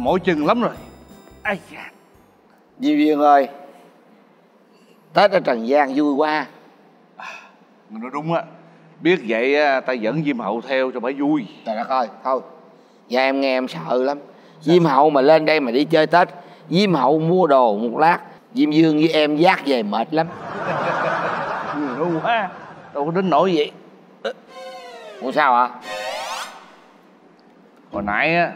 mỏi chân lắm rồi. Ai da. Diêm Dương ơi Tết ở Trần gian vui quá. Mình nói đúng á. Biết vậy á, ta dẫn Diêm Hậu theo cho bà vui. Trời đất ơi Thôi Dạ em nghe em sợ lắm. Diêm Hậu mà lên đây mà đi chơi Tết Diêm Hậu mua đồ một lát Diêm Dương với em dắt về mệt lắm. Nhiều quá Đâu có đến nỗi vậy. Ủa sao hả Hồi nãy á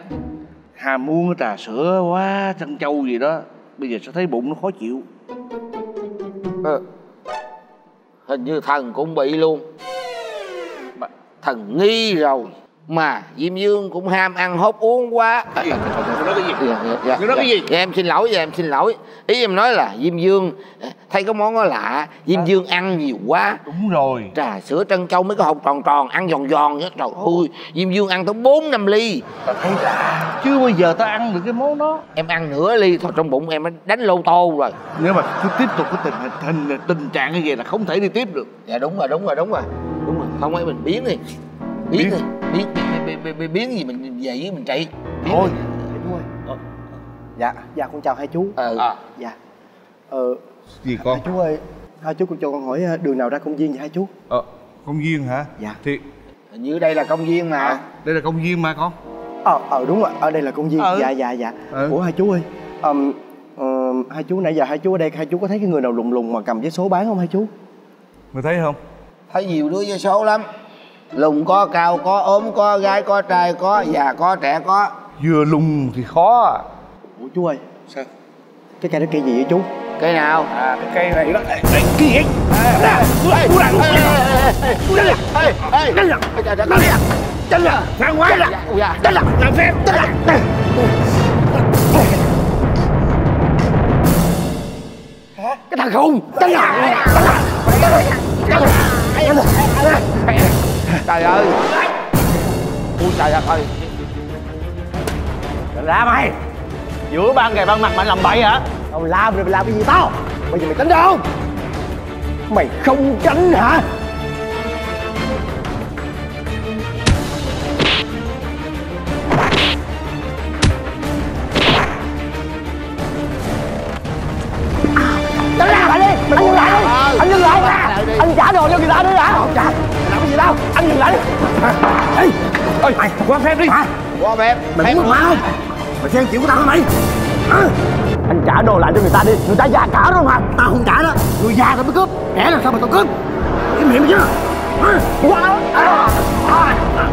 Ham muốn trà sữa quá Trân châu gì đó. Bây giờ sẽ thấy bụng nó khó chịu. Ờ. Hình như thần cũng bị luôn. Mà- Thần nghi rồi Mà Diêm Dương cũng ham ăn hốt uống quá. Cái gì? Tôi nói cái gì? dạ, dạ, dạ, Ngươi nói cái gì? Em xin lỗi dạ, em xin lỗi. Ý em nói là Diêm Dương ờ, thấy cái món đó lạ. Diêm Dương ăn nhiều quá. Đúng rồi. Trà sữa trân châu mấy cái hộp tròn tròn ăn giòn giòn á trời ơi Diêm Dương ăn tới bốn năm ly. Ta thấy lạ. Chưa bao giờ ta ăn được cái món đó. Em ăn nửa ly thôi trong bụng em nó đánh lô tô rồi. Nếu mà cứ tiếp tục cái tình hình tình trạng như vậy là không thể đi tiếp được. Dạ đúng rồi đúng rồi đúng rồi. Đúng rồi không ấy mình biến đi. Biến Biến? đi biến biến, biến, gì mình dậy mình chạy Thôi. đi. Chú ơi. Dạ, dạ con chào hai chú. ờ À. Dạ. Ờ, Gì con? hai chú ơi, hai chú con cho con hỏi ờ, đường nào ra công viên vậy hai chú? Ờ, công viên hả? Dạ. Thì hình như đây là công viên mà đây là công viên mà con Ờ, ờ đúng rồi, ở đây là công viên. Ừ. Dạ, dạ, dạ. Ừ. Ủa hai chú ơi, hai chú nãy giờ hai chú ở đây, hai chú có thấy cái người nào lùng lùng mà cầm vé số bán không hai chú? Mày thấy không? thấy nhiều đứa với số lắm lùn có cao có ốm có gái có trai có già có trẻ có Vừa lùng thì khó à Ủa chú ơi, Sao? cái cây đó cây gì vậy chú? cái nào À cái cây này đó Ê, ê, Cái gì? chân là Phan quá là dạ Đánh là Làm phép Đánh là cái thằng khùng chân là trời ơi. Ui trời đất ơi. Ra mày. Giữa ban ngày ban mặt mày làm bậy hả? Tao làm rồi mày làm cái gì tao? Bây giờ mày tránh ra không? Mày không tránh hả? Anh dừng lại Anh trả đồ cho người ta đi hả? Không trả gì đâu Anh dừng lại. Đi Ê Ôi mày qua phép đi. qua bếp Mày muốn không? Mày xem chuyện của tao hả mày? Anh trả đồ lại cho người ta đi Người ta già cả rồi mà. Tao không trả đó Người già tao mới cướp. Trẻ là sao mà tao cướp? Im miệng chưa Wow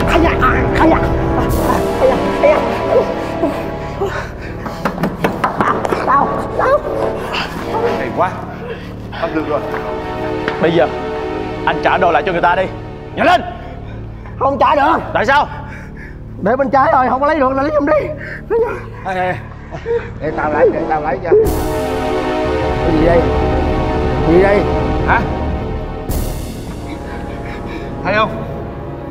Khai da Khai da Tao Tao. Hay quá. Bắt được rồi. Bây giờ Anh trả đồ lại cho người ta đi Nhanh lên! Không trả được. Tại sao? Để bên trái rồi, không có lấy được là lấy giùm đi. Ê, ê, để tao lấy để tao lấy cho. Cái gì đây? Gì đây? Hả? Thấy không?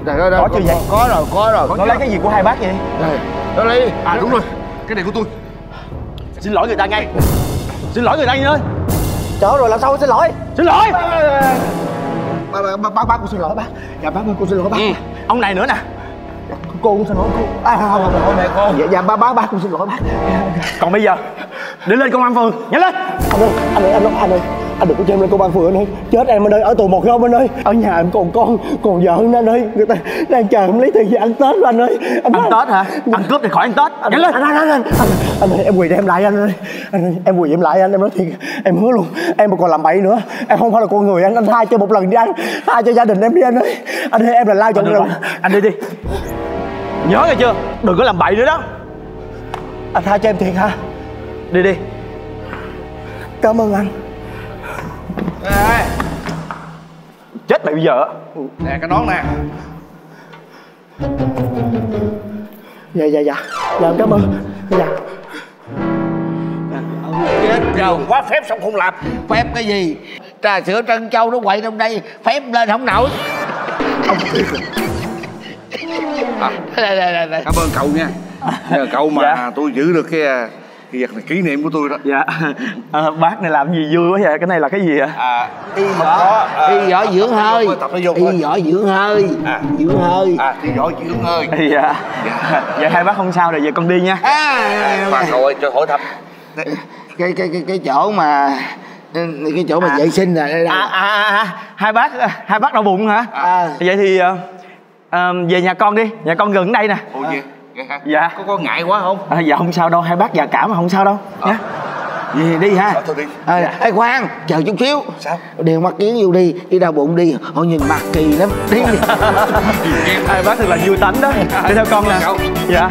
trời ơi Có chưa vậy? có rồi có rồi Nó lấy cái gì của hai bác vậy? Đây, nó lấy À đúng rồi. Cái này của tôi. Xin lỗi người ta ngay. Xin lỗi người ta nhanh ơi. Chở rồi làm sao xin lỗi? Xin lỗi Bác, bác, bác, bác con xin lỗi bác Dạ bác con xin lỗi bác ừ. Ông này nữa nè. Cô cũng xin lỗi cô. À không, không, không, mẹ cô. Dạ, dạ bác, bác, bác con xin lỗi bác Còn bây giờ Đi lên công an phường Nhanh lên. Anh ơi, anh ơi, anh ơi, anh ơi anh đừng có cho em lên công an phường anh ơi. Chết em anh ơi ở tù một không anh ơi. Ở nhà em còn con còn vợ anh ơi. Người ta đang chờ em lấy tiền về ăn tết anh ơi. Anh Ăn Tết hả? Ăn cướp thì khỏi ăn Tết. Anh lên. anh anh anh anh anh, anh ơi em quỳ em lại anh ơi. Anh ơi em quỳ em lại anh em nói thiệt em hứa luôn. Em mà còn làm bậy nữa. Em không phải là con người anh. Anh tha cho một lần đi anh tha cho gia đình em đi anh ơi. Anh ơi em là lao Anh, đi lần anh đi đi. Nhớ nghe chưa? Đừng có làm bậy nữa đó. Anh tha cho em thiệt hả? Đi đi. Cảm ơn anh Ê, Chết mày bây giờ á. Nè cái nón nè. Dạ dạ dạ. Dạ em cảm ơn. Dạ. Chết rồi quá phép xong không làm. Phép cái gì? Trà sữa trân châu nó quậy trong đây phép lên không nổi. À, đây, đây, đây, đây. Cảm ơn cậu nha. Nhờ cậu mà tôi giữ được cái cái vật này kỷ niệm của tôi đó. Dạ. À, bác này làm gì vui quá vậy? Cái này là cái gì ạ? À y võ có, à, y võ dưỡng hơi. tập thể dục thôi. y võ dưỡng hơi À. dưỡng hơi. À đi giỏi dưỡng ơi dạ. Dạ hai bác không sao rồi giờ con đi nha. À, khoan rồi cho hỏi thăm. Cái cái cái cái chỗ mà cái chỗ mà vệ sinh là đây đâu à, à, à, à, hai bác hai bác đau bụng hả? À. vậy thì ờ, về nhà con đi. Nhà con gần đây nè. Ủa Vậy hả? Dạ. có có ngại quá không? À, dạ không sao đâu hai bác già cả mà không sao đâu nhé về đi ha. Ờ, thôi đi. à, ê khoan chờ chút xíu. Sao? đeo mắt kiến vô đi đi đau bụng đi. Họ nhìn mặt kỳ lắm. Đi. Hai bác thật là vui tánh đó. Đi theo con nè Cậu. dạ.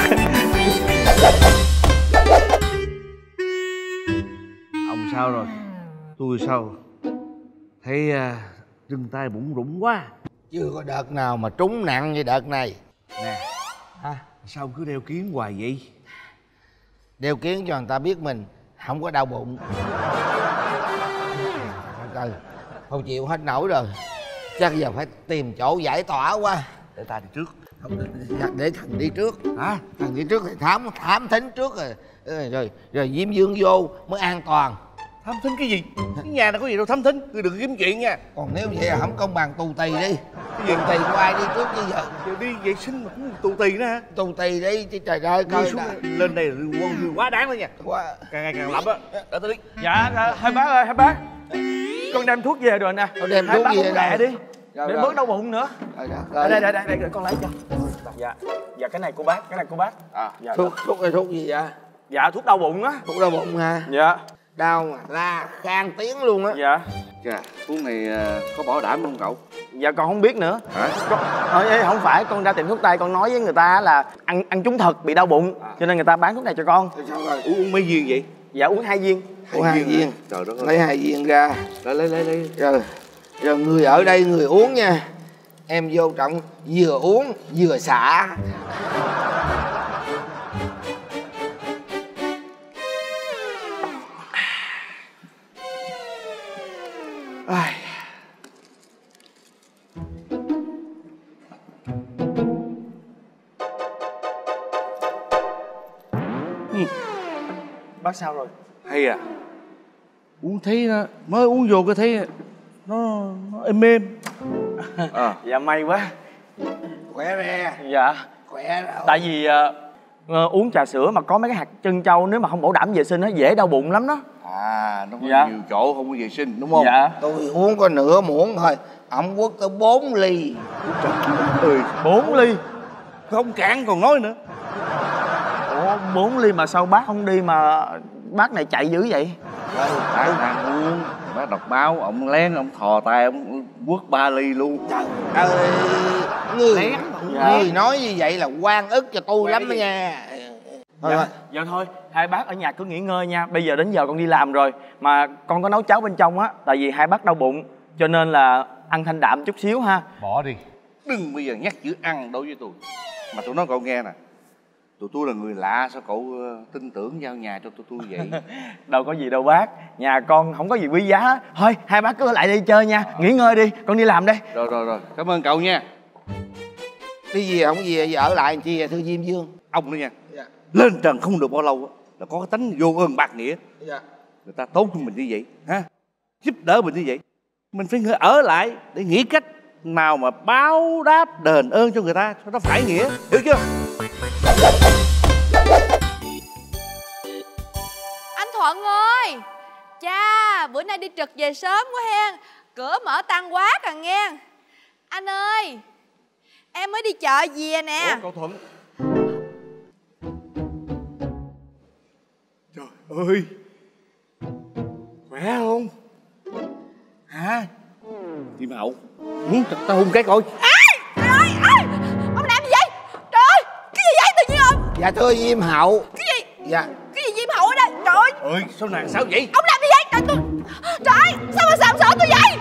Ông sao rồi? Tôi sao? Thấy à, chân tay bụng rủng quá. Chưa có đợt nào mà trúng nặng như đợt này. Nè. Ha sao cứ đeo kiến hoài vậy? Đeo kiến cho người ta biết mình không có đau bụng. Trời, không chịu hết nổi rồi. Chắc giờ phải tìm chỗ giải tỏa quá. Để ta đi trước. Không, để- thằng đi trước. Hả? Thằng đi trước thì thám thám thính trước rồi. Rồi rồi, rồi diêm dương vô mới an toàn thăm thính cái gì? Cái nhà này có gì đâu thăm thính. Ngươi đừng kiếm chuyện nha. Còn nếu vậy là không công bằng tù tì đi. Cái gì? Tù tì của ai đi trước chứ giờ? Giờ đi vệ sinh mà cũng tù tì nữa hả? Tù tì đi chứ trời ơi coi xuống đã. lên đây là quân người quá đáng đó nha. Quá. Càng ngày càng lắm á. Để tôi đi dạ dạ, hai bác ơi hai bác. Con đem thuốc về rồi nè. Con đem hai thuốc bác về lẹ rồi. đi. Rồi, để rồi. bớt đau bụng nữa. Đất đây đây đây đây con lấy cho. Dạ dạ cái này của bác cái này của bác. À dạ thuốc thuốc này thuốc gì vậy? Dạ thuốc đau bụng á. Thuốc đau bụng ha dạ đau mà la khan tiếng luôn á. Dạ. Chà thuốc này à, có bảo đảm không cậu? Dạ con không biết nữa. Hả? Con, ờ, ê, không phải con ra tiệm thuốc tây con nói với người ta là ăn ăn trúng thật bị đau bụng cho nên người ta bán thuốc này cho con. Sao rồi uống, uống mấy viên vậy? Dạ uống hai viên. Uống hai viên. Hả? trời đất ơi. Lấy hai viên ra. Lấy lấy lấy lấy. Rồi rồi người ở đây người uống nha. Em vô trọng vừa uống vừa xả Ai. bác sao rồi? Hay à? Uống thấy mới uống vô cái thấy nó nó êm êm à, dạ may quá. Khỏe re dạ. Khỏe rồi tại vì ờ, uống trà sữa mà có mấy cái hạt chân trâu nếu mà không bảo đảm vệ sinh nó dễ đau bụng lắm đó nó có Dạ. nhiều chỗ không có vệ sinh đúng không? Dạ. Tôi uống có nửa muỗng thôi ổng quất tới 4 ly. Ơi. Bốn ly? Không cản còn nói nữa. Ủa bốn ly mà sao bác không đi mà bác này chạy dữ vậy? Bác đang uống bác đọc báo ông lén ông thò tay ông quất ba ly luôn. Ơi người Dạ. người nói như vậy là quan ức cho tôi lắm đó nha thôi dạ, thôi dạ thôi hai bác ở nhà cứ nghỉ ngơi nha. Bây giờ đến giờ con đi làm rồi. Mà con có nấu cháo bên trong á tại vì hai bác đau bụng cho nên là ăn thanh đạm chút xíu ha. Bỏ đi. Đừng bây giờ nhắc chữ ăn đối với tôi. Mà tôi nói cậu nghe nè. Tụi tôi là người lạ sao cậu ờ, tin tưởng giao nhà cho tụi tôi vậy? Đâu có gì đâu bác. Nhà con không có gì quý giá. Thôi hai bác cứ ở lại đây chơi nha. Nghỉ ngơi đi con đi làm đây. Rồi rồi rồi. Cảm ơn cậu nha. Đi về không về giờ ở lại làm chi vậy? Thưa diêm dương. Ông nữa nha. dạ lên trần không được bao lâu á, là có cái tánh vô ơn bạc nghĩa. Dạ. Người ta tốt cho mình như vậy ha? Giúp đỡ mình như vậy. Mình phải ở lại để nghĩ cách nào mà báo đáp đền ơn cho người ta cho nó phải nghĩa. Hiểu chưa? Anh Thuận ơi! Cha bữa nay đi trực về sớm quá hen. Cửa mở tăng quá cả nghe. Anh ơi Em mới đi chợ về nè. Cậu thuận ơi khỏe không? Hả? Kim hậu ừ, tao hung cái coi. Trời ơi ơi Ông làm gì vậy? Trời ơi Cái gì vậy tự nhiên ông? Dạ thưa diêm hậu. Cái gì? Dạ. Cái gì Diêm Hậu ở đây? Trời ơi. Ơi sao nàng sao vậy? Ông làm gì vậy? Trời tôi Trời ơi Sao mà sàm sỡ tôi vậy?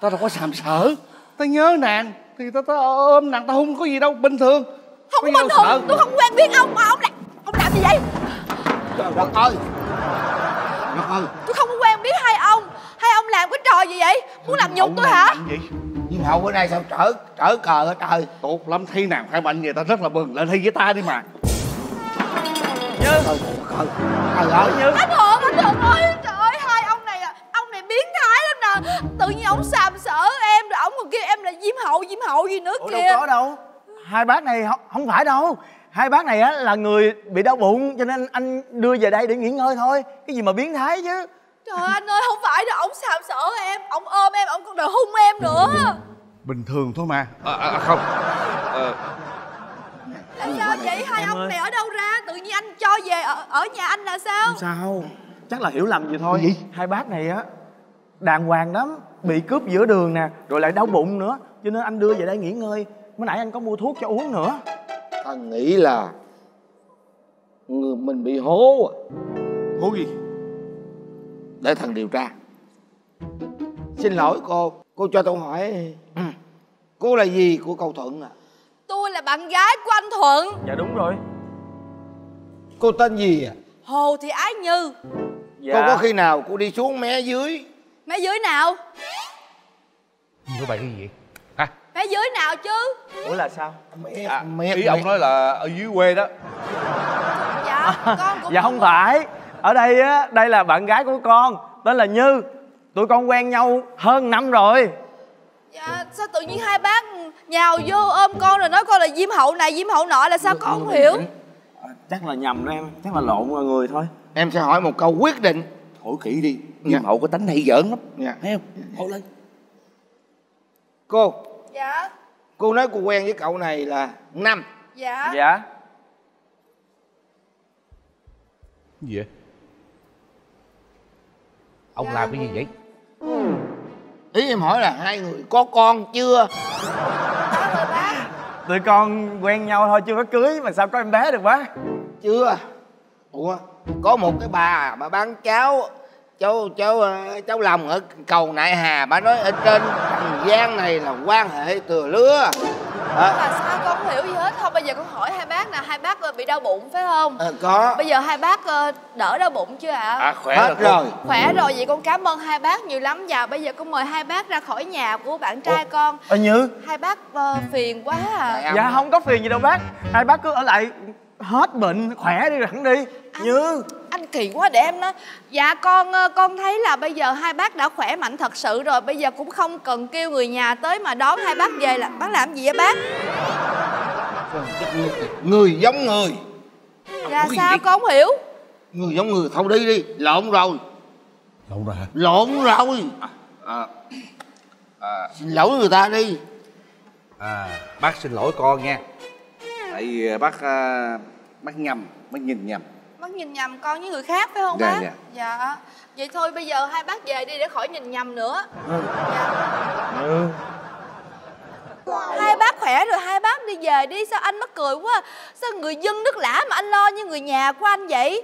Tao đâu có sàm sỡ. Tao nhớ nàng. Thì tao tao ôm nàng tao không có gì đâu. Bình thường. Không có bình thường. sợ. Tôi không quen biết ông mà ông làm Ông làm gì vậy? Trời đất ơi đất ơi Tôi không có quen biết hai ông. Hai ông làm cái trò gì vậy? Muốn làm nhục tôi hả? Vậy? diêm hậu bữa nay sao trở trở cờ hết trời? Tốt lắm thấy nàng khai mạnh vậy tao rất là mừng lên thi với ta đi mà. Như. Trời trời ơi. Anh thuận anh thuận ơi trời ơi hai ông này à ông này biến thái lắm nè. Tự nhiên ông sàm sỡ em rồi ông còn kêu em là diêm hậu diêm hậu gì nữa ủa đâu kìa. có đâu. Hai bác này không, không phải đâu hai bác này á là người bị đau bụng cho nên anh đưa về đây để nghỉ ngơi thôi. Cái gì mà biến thái chứ? Trời anh ơi không phải đâu ông sàm sỡ em ông ôm em ông còn đòi hung em nữa. Bình thường thôi mà. À, à, không. Ờ, là sao vậy? Hai Em ông ơi. này ở đâu ra? Tự nhiên anh cho về ở, ở nhà anh là sao? Không sao. Chắc là hiểu lầm gì thôi. Hai bác này á đàng hoàng lắm bị cướp giữa đường nè rồi lại đau bụng nữa. Cho nên anh đưa về đây nghỉ ngơi. Mới nãy anh có mua thuốc cho uống nữa thằng nghĩ là người mình bị hố à. hố gì? Để thằng điều tra. Xin lỗi cô cô cho tôi hỏi. Ừ, cô là gì của cậu thuận à? Tôi là bạn gái của anh thuận. Dạ đúng rồi. Cô tên gì à? Hồ thị ái như. Dạ. Cô có khi nào cô đi xuống mé dưới? Mé dưới nào? Nói bậy cái gì? hả mé dưới nào chứ? Ủa là sao? À, mé ý ông nói là ở dưới quê đó. Dạ con cũng dạ không phải. Ở đây á đây là bạn gái của con tên là như. Tụi con quen nhau hơn năm rồi. Dạ sao tự nhiên hai bác nhào vô ôm con rồi nói con là diêm hậu này diêm hậu nọ là sao con không hiểu? Chắc là nhầm đó em. Chắc là lộn mọi người thôi. Em sẽ hỏi một câu quyết định. Hỏi kỹ đi. Dạ. diêm hậu có tánh hay giỡn lắm. Dạ. thấy không? Hỏi lên. Cô dạ. Cô nói cô quen với cậu này là năm. Dạ. Dạ. Gì vậy? Ông Dạ. làm cái gì vậy? Ý em hỏi là hai người có con chưa? Bác ơi bác. Tụi con quen nhau thôi chưa có cưới mà sao có em bé được quá chưa. Ủa có một cái bà bà bán cháo cháu cháu ờ, cháu lòng ở cầu nại hà bà nói ở trên trần gian này là quan hệ từ lứa. Đó. mà sao con không hiểu gì hết? Không bây giờ con hỏi hai bác nè hai bác ờ, bị đau bụng phải không? Ờ, có. Bây giờ hai bác ờ, đỡ đau bụng chưa ạ? À khỏe hết cô. rồi. Khỏe rồi vậy con cảm ơn hai bác nhiều lắm. Và bây giờ con mời hai bác ra khỏi nhà của bạn trai con. Ờ như hai bác ờ, phiền quá à. Dạ. dạ không có phiền gì đâu bác. Hai bác cứ ở lại hết bệnh khỏe đi hẳn đi. Như anh kỳ quá để em nói. Dạ con con thấy là bây giờ hai bác đã khỏe mạnh thật sự rồi. Bây giờ cũng không cần kêu người nhà tới mà đón hai bác về là bác làm gì vậy bác? Người giống người. Dạ sao gì? con không hiểu? Người giống người thôi đi đi lộn rồi. Lộn rồi hả? Lộn rồi. À, à, xin lỗi người ta đi. À bác xin lỗi con nha. Tại vì bác à, bác nhầm bác nhìn nhầm nhìn nhầm con với người khác phải không Dạ, bác? dạ. dạ. Vậy thôi bây giờ hai bác về đi để khỏi nhìn nhầm nữa. Dạ. như hai bác khỏe rồi hai bác đi về đi sao anh mắc cười quá? Sao người dân nước lã mà anh lo như người nhà của anh vậy?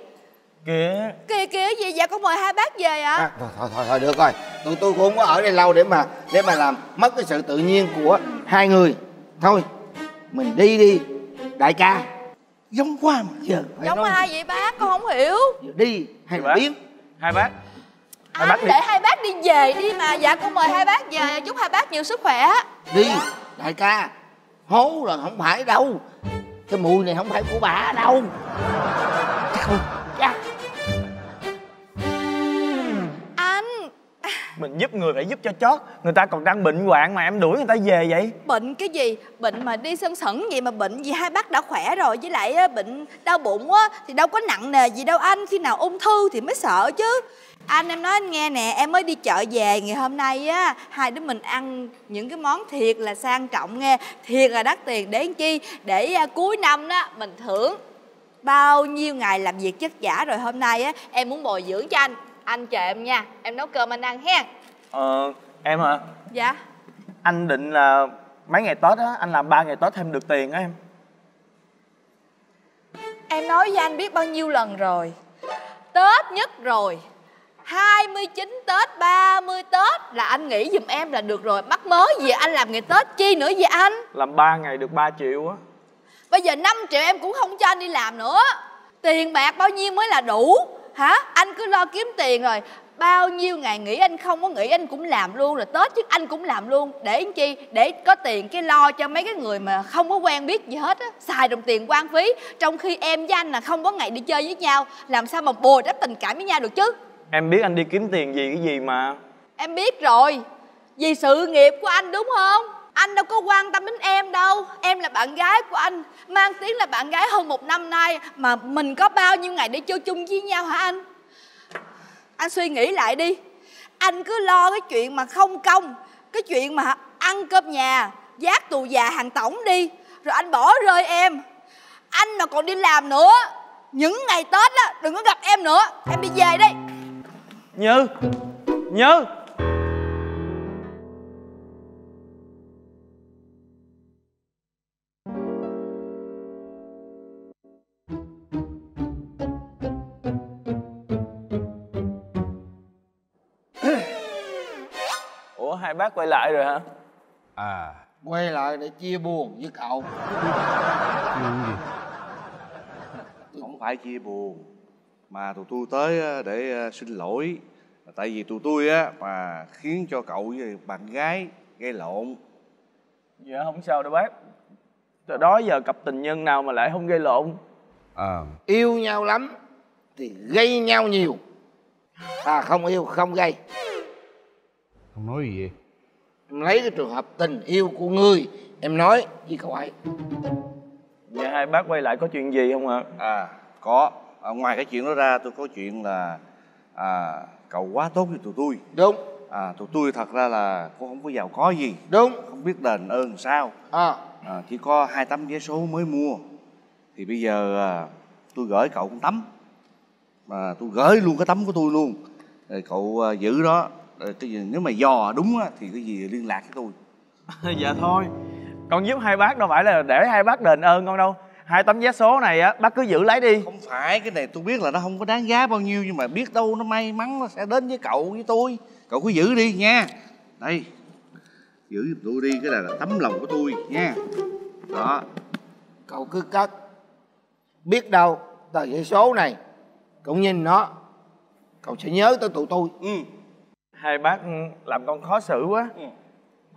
Kìa. Kìa kìa gì dạ con mời hai bác về ạ. À, thôi, thôi thôi thôi được rồi. Tôi tôi cũng không có ở đây lâu để mà để mà làm mất cái sự tự nhiên của hai người. Thôi mình đi đi đại ca giống quá mà. Giờ phải giống nói ai vậy bác? Con không hiểu. Giờ đi hay là bác. biến. Hai bác. Hai anh bác đi. để hai bác đi về đi mà. Dạ con mời hai bác về. Chúc hai bác nhiều sức khỏe. Đi đại ca. Hố là không phải đâu. Cái mùi này không phải của bà đâu giúp người phải giúp cho chót. Người ta còn đang bệnh hoạn mà em đuổi người ta về vậy. Bệnh cái gì? Bệnh mà đi sân sẩn vậy mà bệnh gì? Hai bác đã khỏe rồi với lại bệnh đau bụng á thì đâu có nặng nề gì đâu. Anh khi nào ung thư thì mới sợ chứ. Anh em nói anh nghe nè em mới đi chợ về ngày hôm nay á hai đứa mình ăn những cái món thiệt là sang trọng nghe. Thiệt là đắt tiền. Để chi? Để à, cuối năm đó mình thưởng bao nhiêu ngày làm việc chất giả rồi hôm nay á em muốn bồi dưỡng cho anh. Anh chờ em nha. Em nấu cơm anh ăn hen ờ em hả? Dạ. Anh định là mấy ngày tết á anh làm ba ngày tết thêm được tiền á em. Em nói với anh biết bao nhiêu lần rồi. Tết nhất rồi. 29 Tết, 30 Tết là anh nghĩ giùm em là được rồi. Mắc mớ gì anh làm ngày Tết chi nữa vậy anh? Làm ba ngày được 3 triệu á. Bây giờ 5 triệu em cũng không cho anh đi làm nữa. Tiền bạc bao nhiêu mới là đủ. Hả? Anh cứ lo kiếm tiền rồi bao nhiêu ngày nghỉ anh không có nghỉ anh cũng làm luôn rồi. Tết chứ anh cũng làm luôn. Để làm chi? Để có tiền cái lo cho mấy cái người mà không có quen biết gì hết á. Xài đồng tiền quan phí. Trong khi em với anh là không có ngày đi chơi với nhau làm sao mà bồi đắp tình cảm với nhau được chứ? Em biết anh đi kiếm tiền gì cái gì mà. Em biết rồi. Vì sự nghiệp của anh đúng không? Anh đâu có quan tâm đến em đâu. Em là bạn gái của anh. Mang tiếng là bạn gái hơn một năm nay. Mà mình có bao nhiêu ngày để chơi chung với nhau hả anh anh suy nghĩ lại đi. Anh cứ lo cái chuyện mà không công, cái chuyện mà ăn cơm nhà, giác tù già hàng tổng đi, rồi anh bỏ rơi em. Anh mà còn đi làm nữa, những ngày tết á, đừng có gặp em nữa. Em đi về đi. Như như hai bác quay lại rồi hả? À. Quay lại để chia buồn với cậu. Không phải chia buồn mà tụi tôi tới để xin lỗi. Tại vì tụi tôi á mà khiến cho cậu với bạn gái gây lộn. Dạ không sao đâu bác. Từ đó giờ cặp tình nhân nào mà lại không gây lộn? À. Yêu nhau lắm thì gây nhau nhiều. À không yêu không gây. Không nói gì vậy lấy cái trường hợp tình yêu của ngươi em nói với cậu ấy. Dạ hai bác quay lại có chuyện gì không ạ? À có. À, ngoài cái chuyện đó ra tôi có chuyện là à, cậu quá tốt với tụi tôi. Đúng. À, tụi tôi thật ra là cũng không có giàu có gì. Đúng. Không biết đền ơn làm sao. À. À, chỉ có hai tấm vé số mới mua. Thì bây giờ à, tôi gửi cậu một tấm. Mà tôi gửi luôn cái tấm của tôi luôn. Rồi cậu à, giữ đó cái gì nếu mà dò đúng á, thì cái gì liên lạc với tôi. Dạ thôi. Con giúp hai bác đâu phải là để hai bác đền ơn con đâu. Hai tấm vé số này á bác cứ giữ lấy đi. Không phải cái này tôi biết là nó không có đáng giá bao nhiêu nhưng mà biết đâu nó may mắn nó sẽ đến với cậu với tôi. Cậu cứ giữ đi nha. Đây giữ giùm tôi đi cái này là tấm lòng của tôi nha. Đó. Cậu cứ cất. Biết đâu tờ giấy số này cậu nhìn nó cậu sẽ nhớ tới tụi tôi. Ừ hai bác làm con khó xử quá.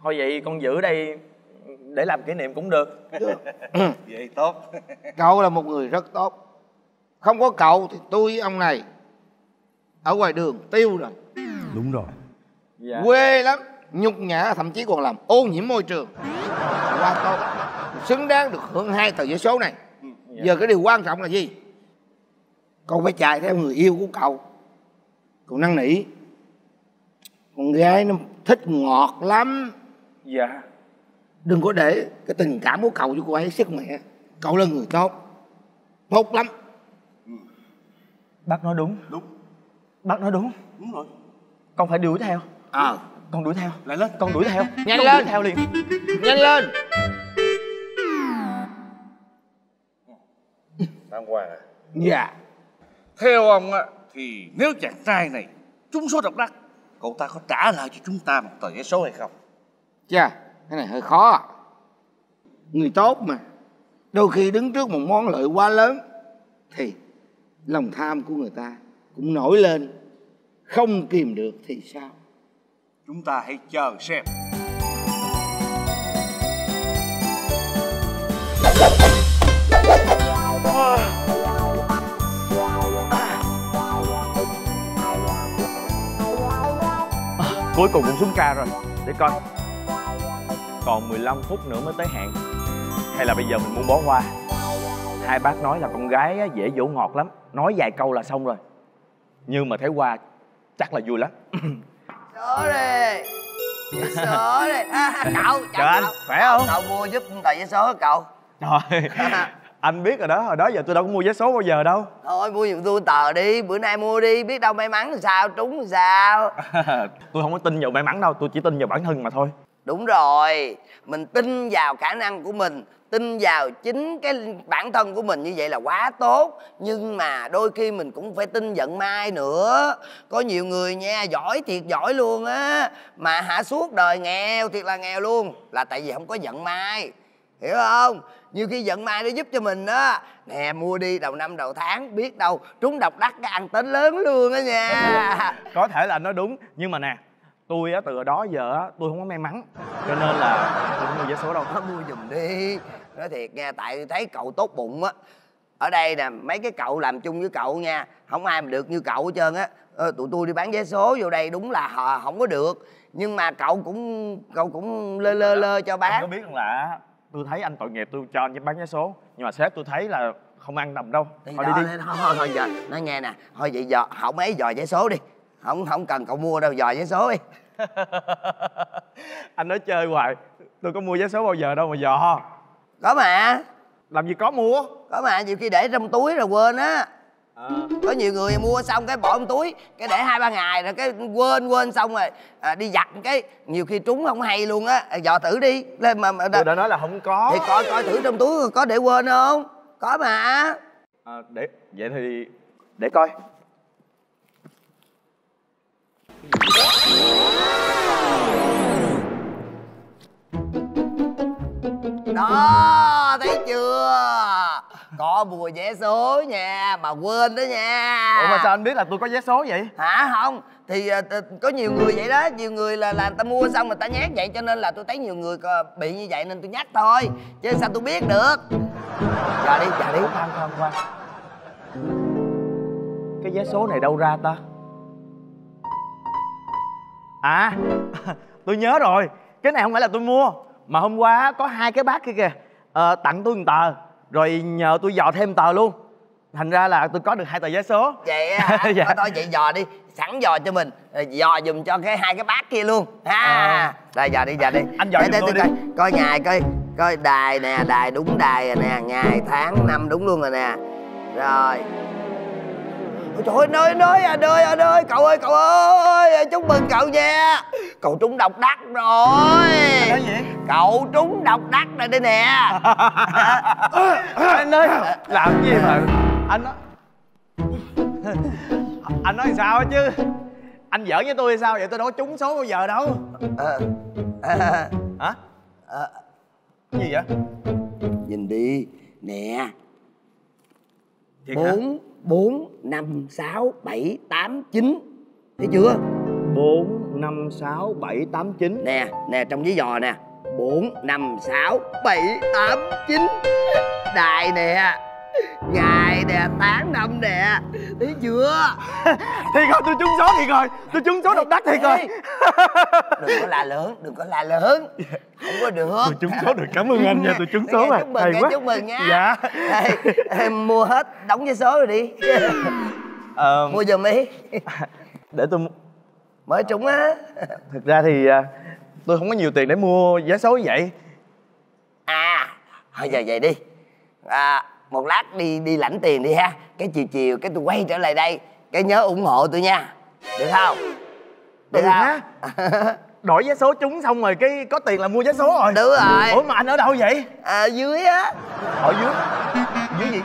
Thôi vậy con giữ đây để làm kỷ niệm cũng được. Vậy tốt. Cậu là một người rất tốt. Không có cậu thì tôi với ông này ở ngoài đường tiêu rồi. Đúng rồi. Dạ. Quê lắm nhục nhã thậm chí còn làm ô nhiễm môi trường. Quá tốt. Xứng đáng được hưởng hai tờ giấy số này. Giờ cái điều quan trọng là gì? Cậu phải chạy theo người yêu của cậu. Cậu năn nỉ con gái nó thích ngọt lắm. Dạ. Đừng có để cái tình cảm của cậu với cô ấy sức mẹ cậu là người tốt. Tốt lắm. Bác nói đúng. Đúng. Bác nói đúng. Đúng rồi. Con phải đuổi theo. Ờ con đuổi theo. Lại lên. Con đuổi theo. Nhanh con lên. đuổi theo liền. Nhanh lên. Tam Hoàng à dạ. Theo ông á, thì nếu chàng trai này trúng số độc đắc, cậu ta có trả lại cho chúng ta một tờ vé số hay không? Chà, cái này hơi khó à. Người tốt mà, đôi khi đứng trước một món lợi quá lớn thì lòng tham của người ta cũng nổi lên, không kìm được thì sao? Chúng ta hãy chờ xem. Cuối cùng cũng xuống ca rồi. Để coi. Còn 15 phút nữa mới tới hẹn hay là bây giờ mình muốn bó hoa hai bác nói là con gái dễ dỗ ngọt lắm. Nói vài câu là xong rồi. Nhưng mà thấy hoa chắc là vui lắm. Số đi à, cậu Chào anh, khỏe không? cậu mua giúp tờ giấy số cậu? Trời anh biết rồi đó hồi đó giờ tôi đâu có mua vé số bao giờ đâu. Thôi mua giùm tôi tờ đi bữa nay mua đi biết đâu may mắn thì sao trúng sao. Tôi không có tin vào may mắn đâu tôi chỉ tin vào bản thân mà thôi. Đúng rồi mình tin vào khả năng của mình tin vào chính cái bản thân của mình như vậy là quá tốt. Nhưng mà đôi khi mình cũng phải tin vận may nữa. Có nhiều người nha giỏi thiệt giỏi luôn á. Mà hạ suốt đời nghèo thiệt là nghèo luôn. Là tại vì không có vận may hiểu không? Nhiều khi vận may nó giúp cho mình á nè mua đi đầu năm đầu tháng biết đâu trúng độc đắc cái ăn tính lớn luôn á nha. Có thể là anh nói đúng nhưng mà nè tôi á từ đó giờ á tôi không có may mắn. Cho nên là tôi không mua vé số đâu. Nó mua giùm đi. Nói thiệt nha tại thấy cậu tốt bụng á. Ở đây nè mấy cái cậu làm chung với cậu nha không ai mà được như cậu hết trơn á. Ờ, tụi tôi đi bán vé số vô đây đúng là họ không có được. Nhưng mà cậu cũng cậu cũng lơ lơ lơ cho anh bán. có biết rằng là tôi thấy anh tội nghiệp tôi cho anh bán vé số. Nhưng mà sếp tôi thấy là không ăn đầm đâu. Thì thôi đó, đi. đi thôi, thôi, thôi giờ nói nghe nè. Thôi vậy giờ không ấy dò vé số đi. Không không cần cậu mua đâu dò vé số đi. Anh nói chơi hoài. Tôi có mua vé số bao giờ đâu mà dò có mà. Làm gì có mua. Có mà nhiều khi để trong túi rồi quên á có nhiều người mua xong cái bỏ trong túi cái để hai ba ngày rồi cái quên quên xong rồi à, đi giặt cái nhiều khi trúng không hay luôn á À, dò thử đi lên mà, mà tôi đã nói là không có. Thì coi coi thử trong túi có để quên không? Có mà. À, để vậy thì để coi. Đó có mua vé số nha mà quên đó nha. Ủa mà sao anh biết là tôi có vé số vậy? Hả? Không. Thì à, t- có nhiều người vậy đó. Nhiều người là là người ta mua xong người ta nhát vậy cho nên là tôi thấy nhiều người bị như vậy nên tôi nhắc thôi. Chứ sao tôi biết được? Giờ đi giờ đi. Khoan khoan khoan. Cái vé số này đâu ra ta? À tôi nhớ rồi. Cái này không phải là tôi mua mà hôm qua có hai cái bác kia kìa. Ờ, tặng tôi một tờ rồi nhờ tôi dò thêm tờ luôn. Thành ra là tôi có được hai tờ vé số. Vậy hả? Dạ. thôi, thôi vậy dò đi. Sẵn dò cho mình. Rồi dò giùm cho cái hai cái bác kia luôn. Ha. À. rồi dò đi dò đi. Anh dò Để- tôi đi. coi coi ngày coi coi đài nè đài đúng đài nè. Ngày tháng năm đúng luôn rồi nè. Rồi Ôi trời ơi, anh ơi, anh ơi, anh ơi, cậu ơi, cậu ơi, chúc mừng cậu nha. Cậu trúng độc đắc rồi. Nói gì? Cậu trúng độc đắc rồi đây nè. Anh ơi làm gì mà anh nói? Anh nói sao chứ? Anh giỡn với tôi hay sao vậy? Tôi đâu có trúng số bao giờ đâu. Ờ, à, hả? à, cái gì vậy? Nhìn đi, nè. Thiệt hả? Bốn bốn năm sáu bảy tám chín. Thấy chưa? Bốn năm sáu bảy tám chín. Nè nè trong giấy giò nè. Bốn năm sáu bảy tám chín. Đài nè ngày nè tháng năm nè. Thấy chưa? Thiệt rồi tôi trúng số thiệt rồi. Tôi trúng số độc đắc thiệt rồi. Ê, đừng có la lớn đừng có la lớn. Không có được. Tôi trúng số được. Cảm ơn anh nha tôi trúng số rồi chúc mừng hay quá. chúc mừng nha. Dạ. Đây, em mua hết đóng giấy số rồi đi. Ờ, mua giùm đi. để tôi mới trúng á. Thực ra thì à, tôi không có nhiều tiền để mua vé số như vậy. À thôi giờ vậy đi. À, một lát đi đi lãnh tiền đi ha. Cái chiều chiều cái tôi quay trở lại đây cái nhớ ủng hộ tôi nha. Được không? Được Ừ không? đổi vé số trúng xong rồi cái có tiền là mua vé số rồi. Đúng rồi. Ủa mà anh ở đâu vậy? À, dưới á. Ở dưới. Dưới gì?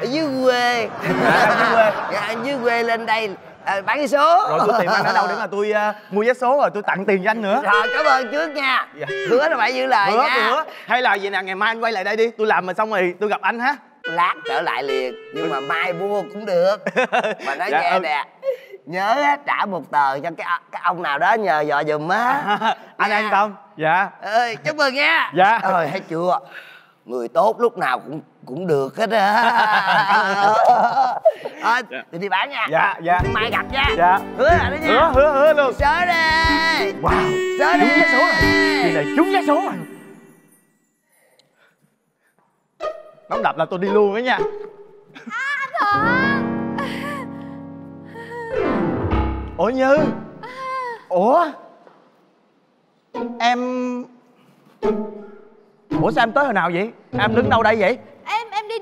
Ở dưới quê. À, dưới quê. dạ, dưới quê lên đây à, bán vé số. Rồi tôi tìm anh ở đâu để mà tôi à, mua vé số rồi tôi tặng tiền cho anh nữa. Rồi cảm ơn trước nha. Dạ. hứa là phải giữ lời hứa nha. hứa. Hay là vậy nè ngày mai anh quay lại đây đi. Tôi làm mà xong rồi tôi gặp anh ha. Lát trở lại liền nhưng mà mai mua cũng được. Mà nói Dạ, nghe ừ. nè nhớ trả một tờ cho cái cái ông nào đó nhờ dò giùm á. Anh Nha. an tâm. Dạ. Ơi chúc mừng nha. Dạ. rồi thấy chưa? Người tốt lúc nào cũng cũng được hết á thôi Dạ. tôi đi bán nha. Dạ dạ. Mai gặp nha. Dạ. Hứa lại đó nha. Hứa hứa hứa luôn. Sớ đi. Wow sớ trúng đi vé số rồi. Kỳ này trúng vé số rồi. Đóng đập là tôi đi luôn á nha. Ủa như? Ủa? Em ủa sao em tới hồi nào vậy? Em đứng đâu đây vậy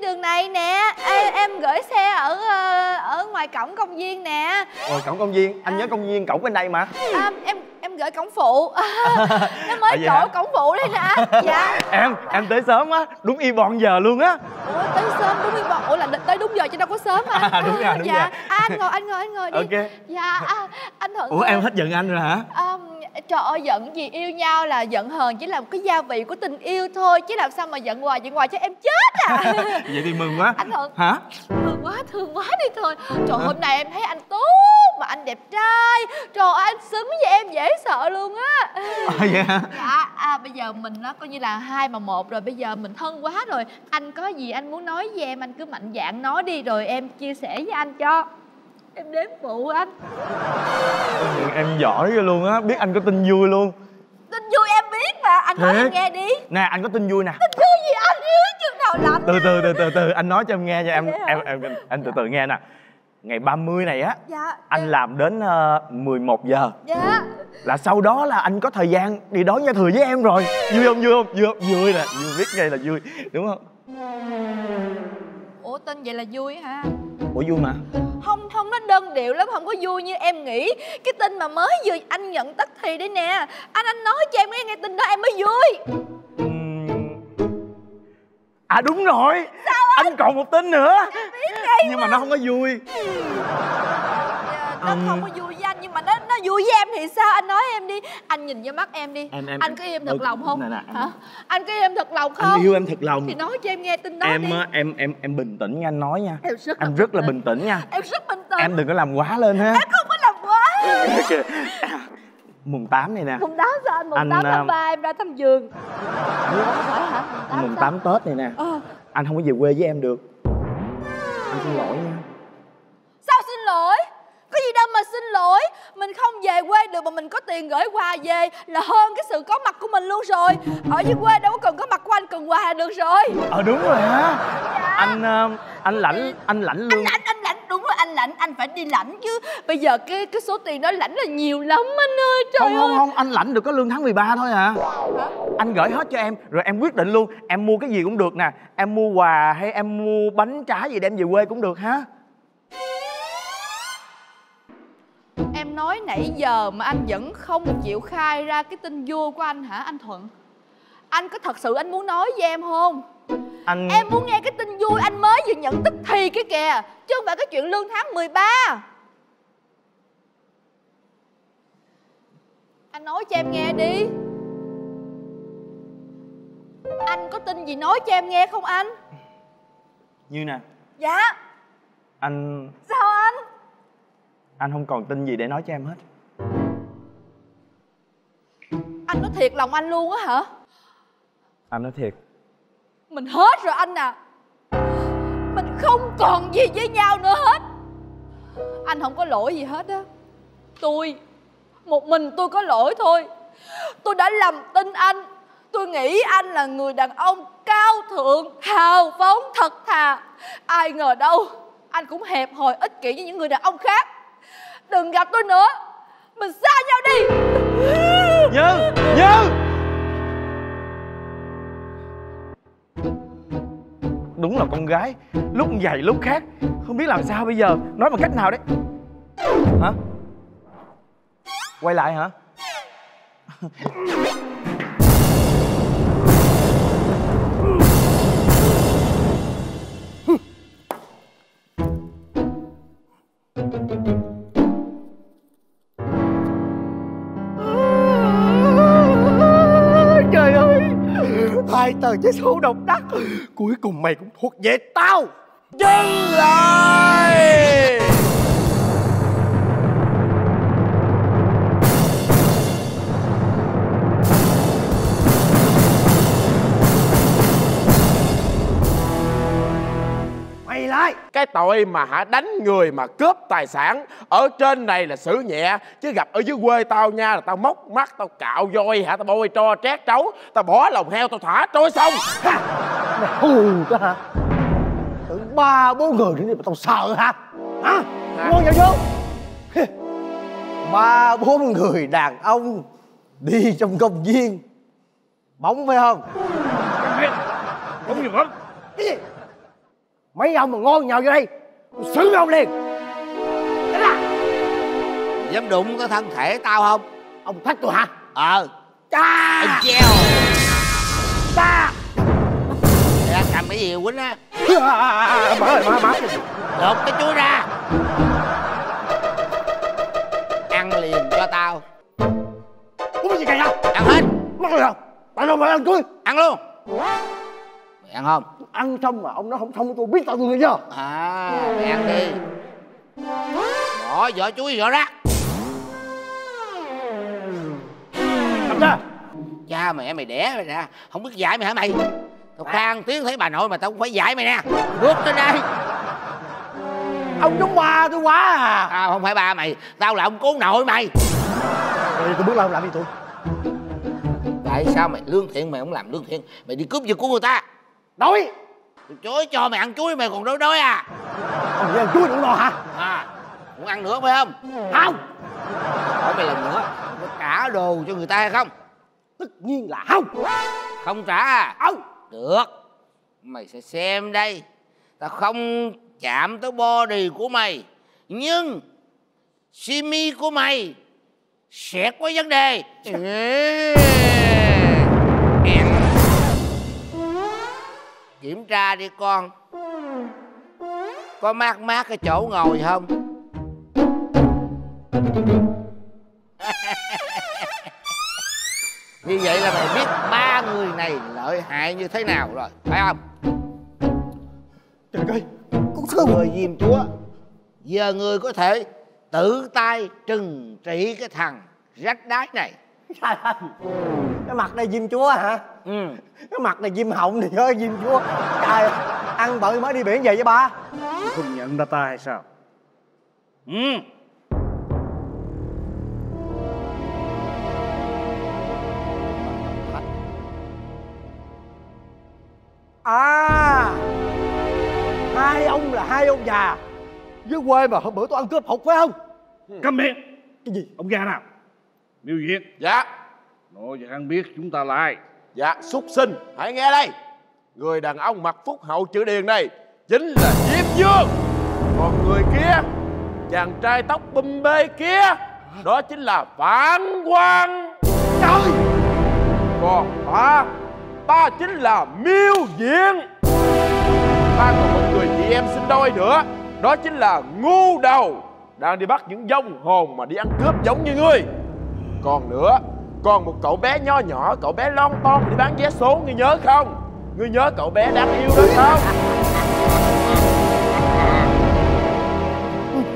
đường này nè. Em, em gửi xe ở ờ, ở ngoài cổng công viên nè. Ôi cổng công viên? Anh nhớ công viên cổng bên đây mà. À, em em gửi cổng phụ. Nó mới À, chỗ hả? cổng phụ đây nè. Dạ. Em em tới sớm á đúng y bon giờ luôn á. Ủa tới sớm đúng đi bọn. Ủa là tới đúng giờ chứ đâu có sớm mà À, đúng rồi, đúng dạ. rồi. à, anh ngồi anh ngồi anh ngồi đi. Ok. dạ à, anh thuận ủa em hết giận anh rồi hả? Ờm, Trời ơi giận gì yêu nhau là giận hờn chỉ là một cái gia vị của tình yêu thôi Chứ làm sao mà giận hoài giận hoài cho em chết à? Vậy thì mừng quá. Anh Thuận. Hả? Thương quá thương quá đi thôi. Trời hôm nay em thấy anh tốt mà anh đẹp trai. Trời ơi anh xứng với em dễ sợ luôn á. À, vậy hả? Dạ à, bây giờ mình nó coi như là hai mà một rồi Bây giờ mình thân quá rồi. Anh có gì anh muốn nói với em anh cứ mạnh dạn nói đi Rồi em chia sẻ với anh cho. Em đếm phụ anh. Em giỏi luôn á biết anh có tin vui luôn. Tin vui em biết mà Anh nói Thiệt? em nghe đi. Nè anh có tin vui nè. Tin vui gì anh? Chứ chừng nào lạnh từ từ từ từ từ anh nói cho em nghe nha em hả? em em anh từ từ nghe nè ngày 30 này á Dạ anh em- làm đến uh, 11 giờ. Dạ. Là sau đó là anh có thời gian đi đón giao thừa với em rồi. Vui không vui không? Vui không? Vui nè vui biết ngay là vui đúng không? Ủa tin vậy là vui hả? Ủa vui mà. Không không nó đơn điệu lắm Không có vui như em nghĩ. Cái tin mà mới vừa anh nhận tất thì đấy nè. Anh anh nói cho em nghe nghe tin đó em mới vui. Ừm. À đúng rồi. Anh còn một tin nữa. Nhưng mà nó không có vui. Dạ, Nó không có vui với anh Nhưng mà nó nó vui với em thì sao? Anh nói em đi. Anh nhìn vô mắt em đi. Em- em- Anh có yêu em thật Ừ, lòng không? nè, nè, em- Hả? Anh có yêu em thật lòng không? anh yêu em thật lòng. Thì nói cho em nghe tin đó em đi. em em em bình tĩnh nha anh nói nha. Em rất là anh rất là bình bình tĩnh nha. Em rất bình tĩnh. Em đừng có làm quá lên ha. Em không có làm quá mùng 8 này nè. Mùng 8 sao anh? Mùng Anh, 8 à, tháng 3 em ra thăm giường. Không phải hả mùng sao? 8 tết này nè. Ờ. Anh không có về quê với em được. Anh xin lỗi nha. Sao xin lỗi? Có gì đâu mà xin lỗi. Mình không về quê được mà mình có tiền gửi quà về Là hơn cái sự có mặt của mình luôn rồi. Ở dưới quê đâu có cần có mặt của anh Cần quà được rồi. Ờ đúng rồi hả? Anh ờ, anh lãnh anh lãnh Anh lương lãnh, anh lãnh, đúng rồi anh lãnh Anh phải đi lãnh chứ. Bây giờ cái cái số tiền đó lãnh là nhiều lắm anh ơi Trời không không ơi. không anh lãnh được có lương tháng 13 thôi à. Hả? anh gửi hết cho em rồi em quyết định luôn. Em mua cái gì cũng được nè. Em mua quà hay em mua bánh trái gì đem về quê cũng được ha. Em nói nãy giờ mà anh vẫn không chịu khai ra cái tin vui của anh hả anh Thuận? Anh có thật sự anh muốn nói với em không anh Em muốn nghe cái tin vui anh mới vừa nhận tức thì cái kìa Chứ không phải cái chuyện lương tháng 13 Anh nói cho em nghe đi. Anh có tin gì nói cho em nghe không anh? Như nè. Dạ. Anh Sao anh? anh không còn tin gì để nói cho em hết. Anh nói thiệt lòng anh luôn á hả? Anh nói thiệt mình hết rồi anh à. Mình không còn gì với nhau nữa hết. Anh không có lỗi gì hết á. Tôi, Một mình tôi có lỗi thôi. Tôi đã lầm tin anh. Tôi nghĩ anh là người đàn ông cao thượng, Hào phóng, thật thà. Ai ngờ đâu, Anh cũng hẹp hòi ích kỷ như những người đàn ông khác. Đừng gặp tôi nữa. Mình xa nhau đi. Như như đúng là con gái. Lúc vậy lúc khác. Không biết làm sao bây giờ. Nói bằng cách nào đấy? Hả? Quay lại hả? Tờ giấy số độc đắc. Cuối cùng mày cũng thuộc về tao. Dừng lại Lại cái tội mà hả đánh người mà cướp tài sản ở trên này là xử nhẹ chứ gặp ở dưới quê tao nha là tao móc mắt tao cạo voi hả tao bôi tro trét trấu tao bỏ lòng heo tao thả trôi sông. Mày hù tao hả? Tưởng ba bốn người đến đây mà tao sợ hả? Hả? Ngon vào vô Ba bốn người đàn ông Đi trong công viên. Bóng phải không? Không được không Cái gì Mấy ông mà ngon nhào vô đây. Tôi xử ông liền. Dám đụng cái thân thể tao không? Ông thách tôi hả? Ờ. Cha! Anh treo. Cha! Ra cầm cái gì quýnh á? Mở rồi mở mở Lột cái chuối ra. Ăn liền cho tao. Uống cái gì hả? ăn hết. Mắc rồi à? Tại sao mày ăn cưới? ăn luôn ăn không? Ăn xong mà ông nói không xong tôi biết tao tôi nghe chưa? à mày ăn đi. Bỏ vỏ chuối vỏ rác Cầm ra. cha mẹ mày đẻ mày ra không biết dạy mày hả mày? Tao khang tiếng thấy bà nội mà tao cũng phải dạy mày nè. Bước lên đây. Ông giống ba tôi quá à. à, không phải ba mày. Tao là ông cố nội mày. Rồi tôi bước lên làm gì tôi? tại sao mày lương thiện mày không làm lương thiện? Mày đi cướp giật của người ta Đói. chối cho mày ăn chuối mày còn đói đói à Ông ăn chuối đừng lo hả? à muốn ăn nữa phải không Không. hỏi mày lần nữa có trả đồ cho người ta hay không Tất nhiên là không. không trả à Không. được mày sẽ xem đây tao không chạm tới body của mày nhưng simi của mày sẽ có vấn đề. Em. Kiểm tra đi con có mát mát cái chỗ ngồi không như vậy là mày biết ba người này lợi hại như thế nào rồi phải không Trời ơi. Con thương. người diêm chúa giờ người có thể tự tay trừng trị cái thằng rách đái này Trời ơi. Cái mặt này diêm chúa hả? ừ Cái mặt này diêm họng thì ơi diêm chúa. Trời ơi. Ăn bự mới đi biển về với ba. Không nhận ra ta hay sao? ừ À. Hai ông là hai ông già. Dưới quê mà hôm bữa tôi ăn cướp hụt phải không? Câm miệng! Cái gì? Ông già nào? Miêu Duyên, Dạ. Cho hắn biết chúng ta là ai. Dạ súc sinh. Hãy nghe đây. Người đàn ông mặc phúc hậu chữ điền này Chính là Diêm Dương. Còn người kia Chàng trai tóc bùm bê kia Đó chính là Phản Quang. Trời. Còn ta Ta chính là Miêu Diện. Ta còn một người chị em sinh đôi nữa Đó chính là Ngu Đầu. Đang đi bắt những vong hồn mà đi ăn cướp giống như ngươi Còn nữa Còn một cậu bé nho nhỏ Cậu bé lon ton đi bán vé số Ngươi nhớ không? Ngươi nhớ cậu bé đáng yêu đó không?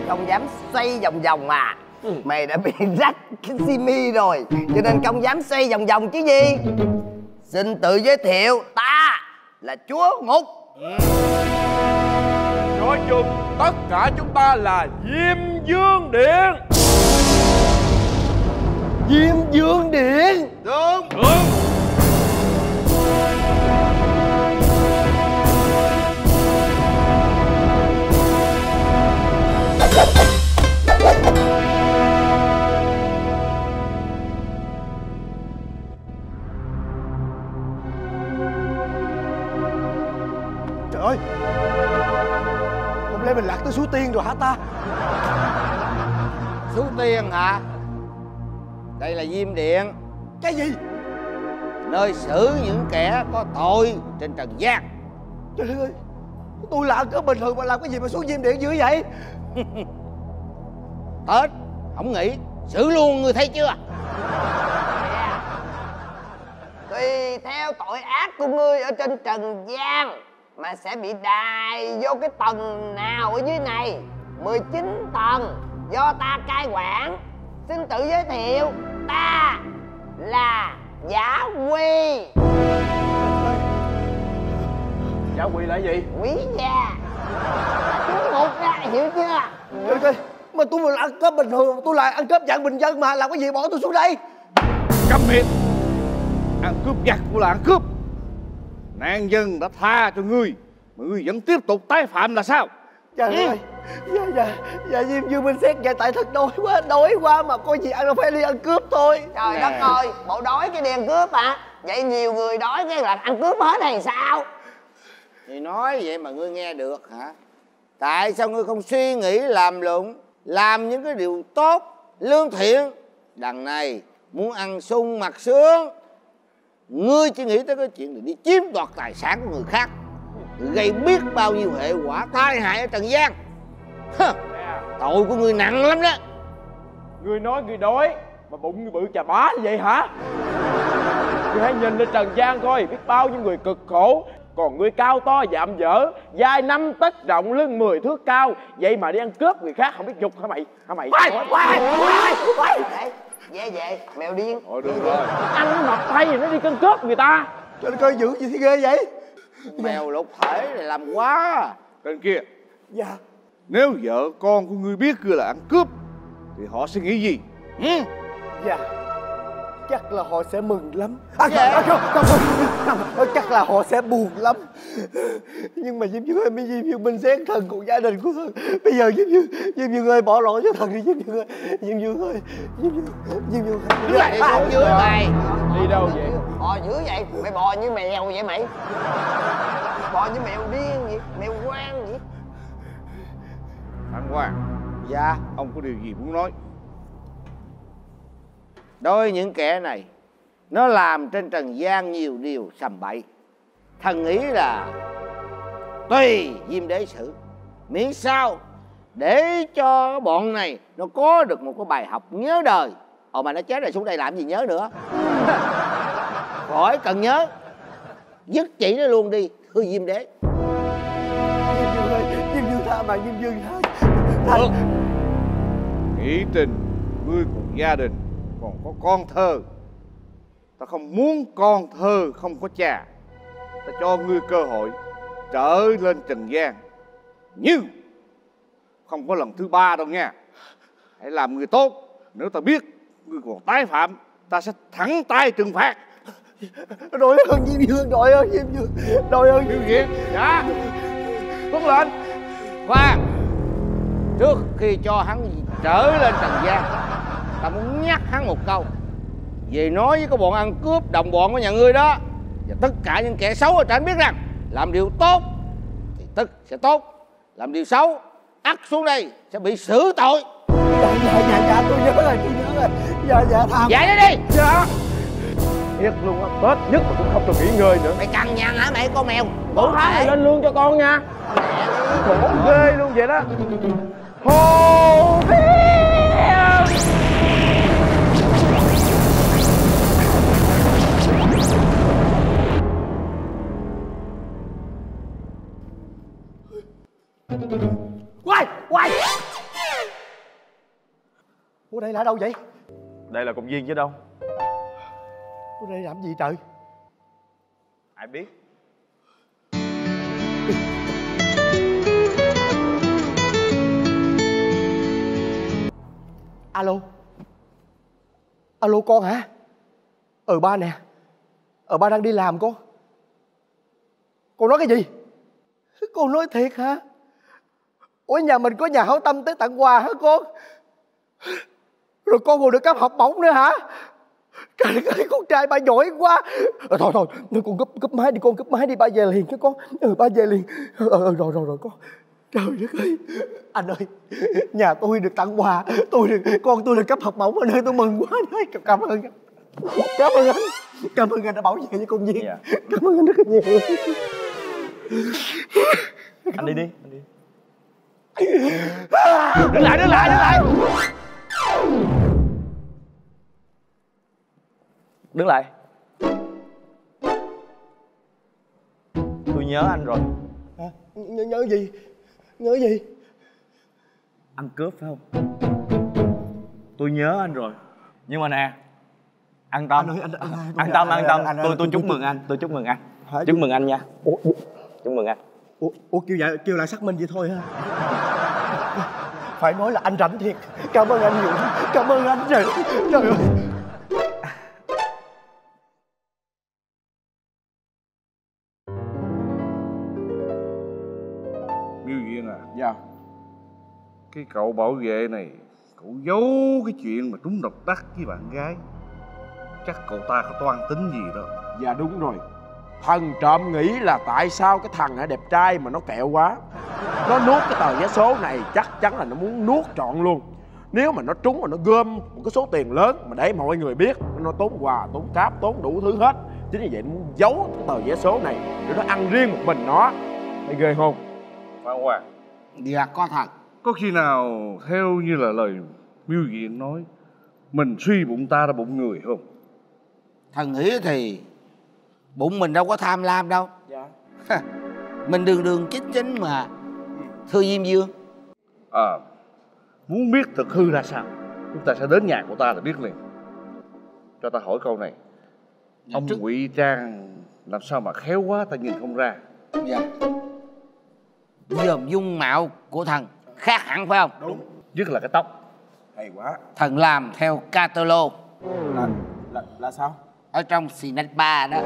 Không dám xoay vòng vòng mà Mày đã bị rách cái simi rồi Cho nên không dám xoay vòng vòng chứ gì. Xin tự giới thiệu Ta là chúa ngục. Nói chung tất cả chúng ta là Diêm Dương Điện Diêm dương điện. Đúng Trời ơi. Không lẽ mình lạc tới suối tiên rồi hả ta? số tiền hả đây là diêm điện Cái gì? nơi xử những kẻ có tội trên trần gian Trời ơi. Tôi là ăn cướp bình thường mà làm cái gì mà xuống diêm điện dữ vậy? hết không nghĩ xử luôn ngươi thấy chưa Tùy theo tội ác của ngươi ở trên trần gian Mà sẽ bị đài vô cái tầng nào ở dưới này 19 tầng do ta cai quản Xin tự giới thiệu Ta là Giả Quy Giả quỳ là gì Quý gia Chú ngục ra hiểu chưa Trời ơi. Mà tôi là ăn cướp bình thường, tôi là ăn cướp dạng bình dân mà làm cái gì bỏ tôi xuống đây? Câm miệng! Ăn cướp giặc cũng là ăn cướp. Nạn dân đã tha cho ngươi, mà ngươi vẫn tiếp tục tái phạm là sao? Trời ơi. Dạ dạ. Dạ Diêm Dương Minh xét dạ tại thật đói quá, đói quá mà có gì ăn đâu phải đi ăn cướp thôi. Trời đất ơi Bộ đói cái đèn cướp à. Vậy nhiều người đói cái là ăn cướp hết hay sao? Thì nói vậy mà ngươi nghe được hả? Tại sao ngươi không suy nghĩ làm lụng làm những cái điều tốt lương thiện? Đằng này muốn ăn sung mặc sướng. Ngươi chỉ nghĩ tới cái chuyện là đi chiếm đoạt tài sản của người khác gây biết bao nhiêu hệ quả tai hại ở trần gian Hơ, tội của ngươi nặng lắm đó. Ngươi nói ngươi đói mà bụng như bự chà bá như vậy hả? Ngươi hãy nhìn lên trần gian coi biết bao nhiêu người cực khổ. Còn ngươi cao to dạm dở dài năm tấc rộng lưng 10 thước cao. Vậy mà đi ăn cướp người khác không biết nhục hả mày? Hả mày? Quay quay quay quay. Về về mèo điên. Thôi được rồi. Ăn nó mập thay thì nó đi cân cướp người ta. Trời ơi dữ gì thì ghê vậy mèo lục thể này làm quá. Tên kia. Dạ. Nếu vợ con của ngươi biết ngươi là ăn cướp Thì họ sẽ nghĩ gì? Ừ? Dạ Chắc là họ sẽ mừng lắm. À, à, không, không, không, không, Chắc là họ sẽ buồn lắm. Nhưng mà Diêm Dương ơi Diêm Dương mình xén thần của gia đình của thần Bây giờ Diêm Dương Diêm Dương ơi bỏ lỗi cho thần đi Diêm Dương ơi Diêm Dương ơi Diêm Dương Diêm Dương Đứng lại xuống dưới mày đi đâu vậy? Bò dữ vậy. Mày bò như mèo vậy mày. Bò như mèo điên vậy mèo quan vậy. Thằng Hoàng dạ. Ông có điều gì muốn nói Đối những kẻ này Nó làm trên trần gian nhiều điều sầm bậy. Thần nghĩ là Tùy Diêm Đế xử. Miễn sao Để cho bọn này Nó có được một cái bài học nhớ đời. Ồ mà nó chết rồi xuống đây làm gì nhớ nữa? Khỏi cần nhớ. Dứt chỉ nó luôn đi Thưa Diêm Đế. Diêm Dương ơi Diêm Dương tha mà Diêm Dương tha. Nghĩ tình Ngươi còn gia đình Còn có con thơ. Ta không muốn con thơ không có cha. Ta cho ngươi cơ hội Trở lên trần gian. Nhưng Không có lần thứ ba đâu nha. Hãy làm người tốt. Nếu ta biết Ngươi còn tái phạm Ta sẽ thẳng tay trừng phạt. Đội ơn Diêm Dương Đội ơn Diêm Dương Đội ơn Điều gì Dạ. Tuân lệnh Khoan. Trước khi cho hắn trở lên trần gian Ta muốn nhắc hắn một câu. Về nói với cái bọn ăn cướp đồng bọn của nhà ngươi đó Và tất cả những kẻ xấu ở trển biết rằng Làm điều tốt Thì tức sẽ tốt Làm điều xấu ắt xuống đây sẽ bị xử tội. Dạ dạ dạ dạ tôi nhớ rồi tôi nhớ rồi. Dạ dạ tha Dậy đi đi. Dạ. Thiệt luôn á tết nhất mà cũng không được nghỉ ngơi nữa. Mày cằn nhằn hả mày con mèo? Mỗi tháng này lên lương cho con nha. Khổ ghê luôn vậy đó. Hồ Quay quay Ủa đây là đâu vậy? Đây là công viên chứ đâu. Ủa đây làm gì trời? Ai biết? Alo. Alo con hả? Ừ ba nè. Ờ ba đang đi làm con Con nói cái gì? Con nói thiệt hả Ủa nhà mình có nhà hảo tâm tới tặng quà hả con Rồi con còn được cấp học bổng nữa hả? Trời ơi con trai ba giỏi quá. Ờ, Thôi thôi con cúp cúp máy đi con cúp máy đi ba về liền chứ con. Ừ ba về liền. Ừ, ừ, Rồi rồi rồi con. Trời đất ơi Anh ơi Nhà tôi được tặng quà tôi được Con tôi được cấp học bổng anh ơi tôi mừng quá ơi. Cảm ơn anh. Cảm ơn anh. Cảm ơn anh đã bảo vệ cho công viên Dạ. Cảm ơn anh rất là nhiều. Anh đi đi anh đi đứng lại đứng lại đứng lại. Đứng lại. Tôi nhớ anh rồi. Hả? nhớ, nhớ gì? Nhớ gì? Ăn cướp phải không? Tôi nhớ anh rồi. Nhưng mà nè an tâm. Anh ơi, anh- anh- anh- an tâm an tâm. tôi tôi chúc mừng anh tôi chúc mừng anh. Chúc mừng anh nha. Chúc mừng anh. Ủa, ủa kêu vậy kêu lại xác minh vậy thôi hả phải nói là anh rảnh thiệt. Cảm ơn anh nhiều lắm. cảm ơn anh trời trời ơi. Miêu Duyên à? Dạ. Cái cậu bảo vệ này Cậu giấu cái chuyện mà trúng độc đắc với bạn gái. Chắc cậu ta có toan tính gì đó. Dạ đúng rồi thần trộm nghĩ là tại sao cái thằng này đẹp trai mà nó kẹo quá. Nó nuốt cái tờ vé số này chắc chắn là nó muốn nuốt trọn luôn. Nếu mà nó trúng mà nó gom một cái số tiền lớn mà để mọi người biết nó tốn quà tốn cáp tốn đủ thứ hết. Chính vì vậy nó muốn giấu cái tờ vé số này để nó ăn riêng một mình nó. Thấy ghê không? Phan Hoàng Dạ có thật. Có khi nào theo như là lời Miêu Diện nói mình suy bụng ta ra bụng người không? Thần nghĩ thì bụng mình đâu có tham lam đâu. Dạ. Mình đường đường chính chính mà. Thưa diêm dương à muốn biết thực hư ra sao? Chúng ta sẽ đến nhà của ta là biết liền. Cho ta hỏi câu này. Ông trước- ngụy trang làm sao mà khéo quá ta nhìn không ra? Dạ. Dòm dung mạo của thần khác hẳn phải không? Đúng. Nhất là cái tóc. Hay quá. Thần làm theo catalog. Là là là sao ở trong Sinet Bar đó.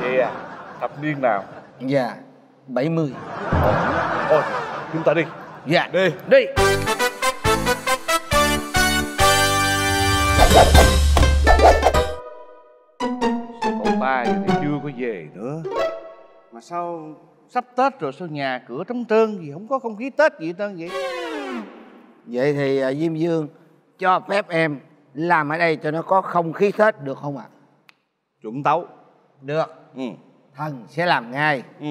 Vậy à thập niên nào? Dạ 70 thôi chúng ta đi. Dạ. Đi. Đi. Cậu ta vậy thì chưa có về nữa. Mà sao sắp tết rồi sao nhà cửa trống trơn gì không có không khí tết gì hết trơn vậy? Vậy thì à, diêm dương cho phép em làm ở đây cho nó có không khí tết được không ạ? Chuẩn tấu. Được. Ừ. Thần sẽ làm ngay. Ừ.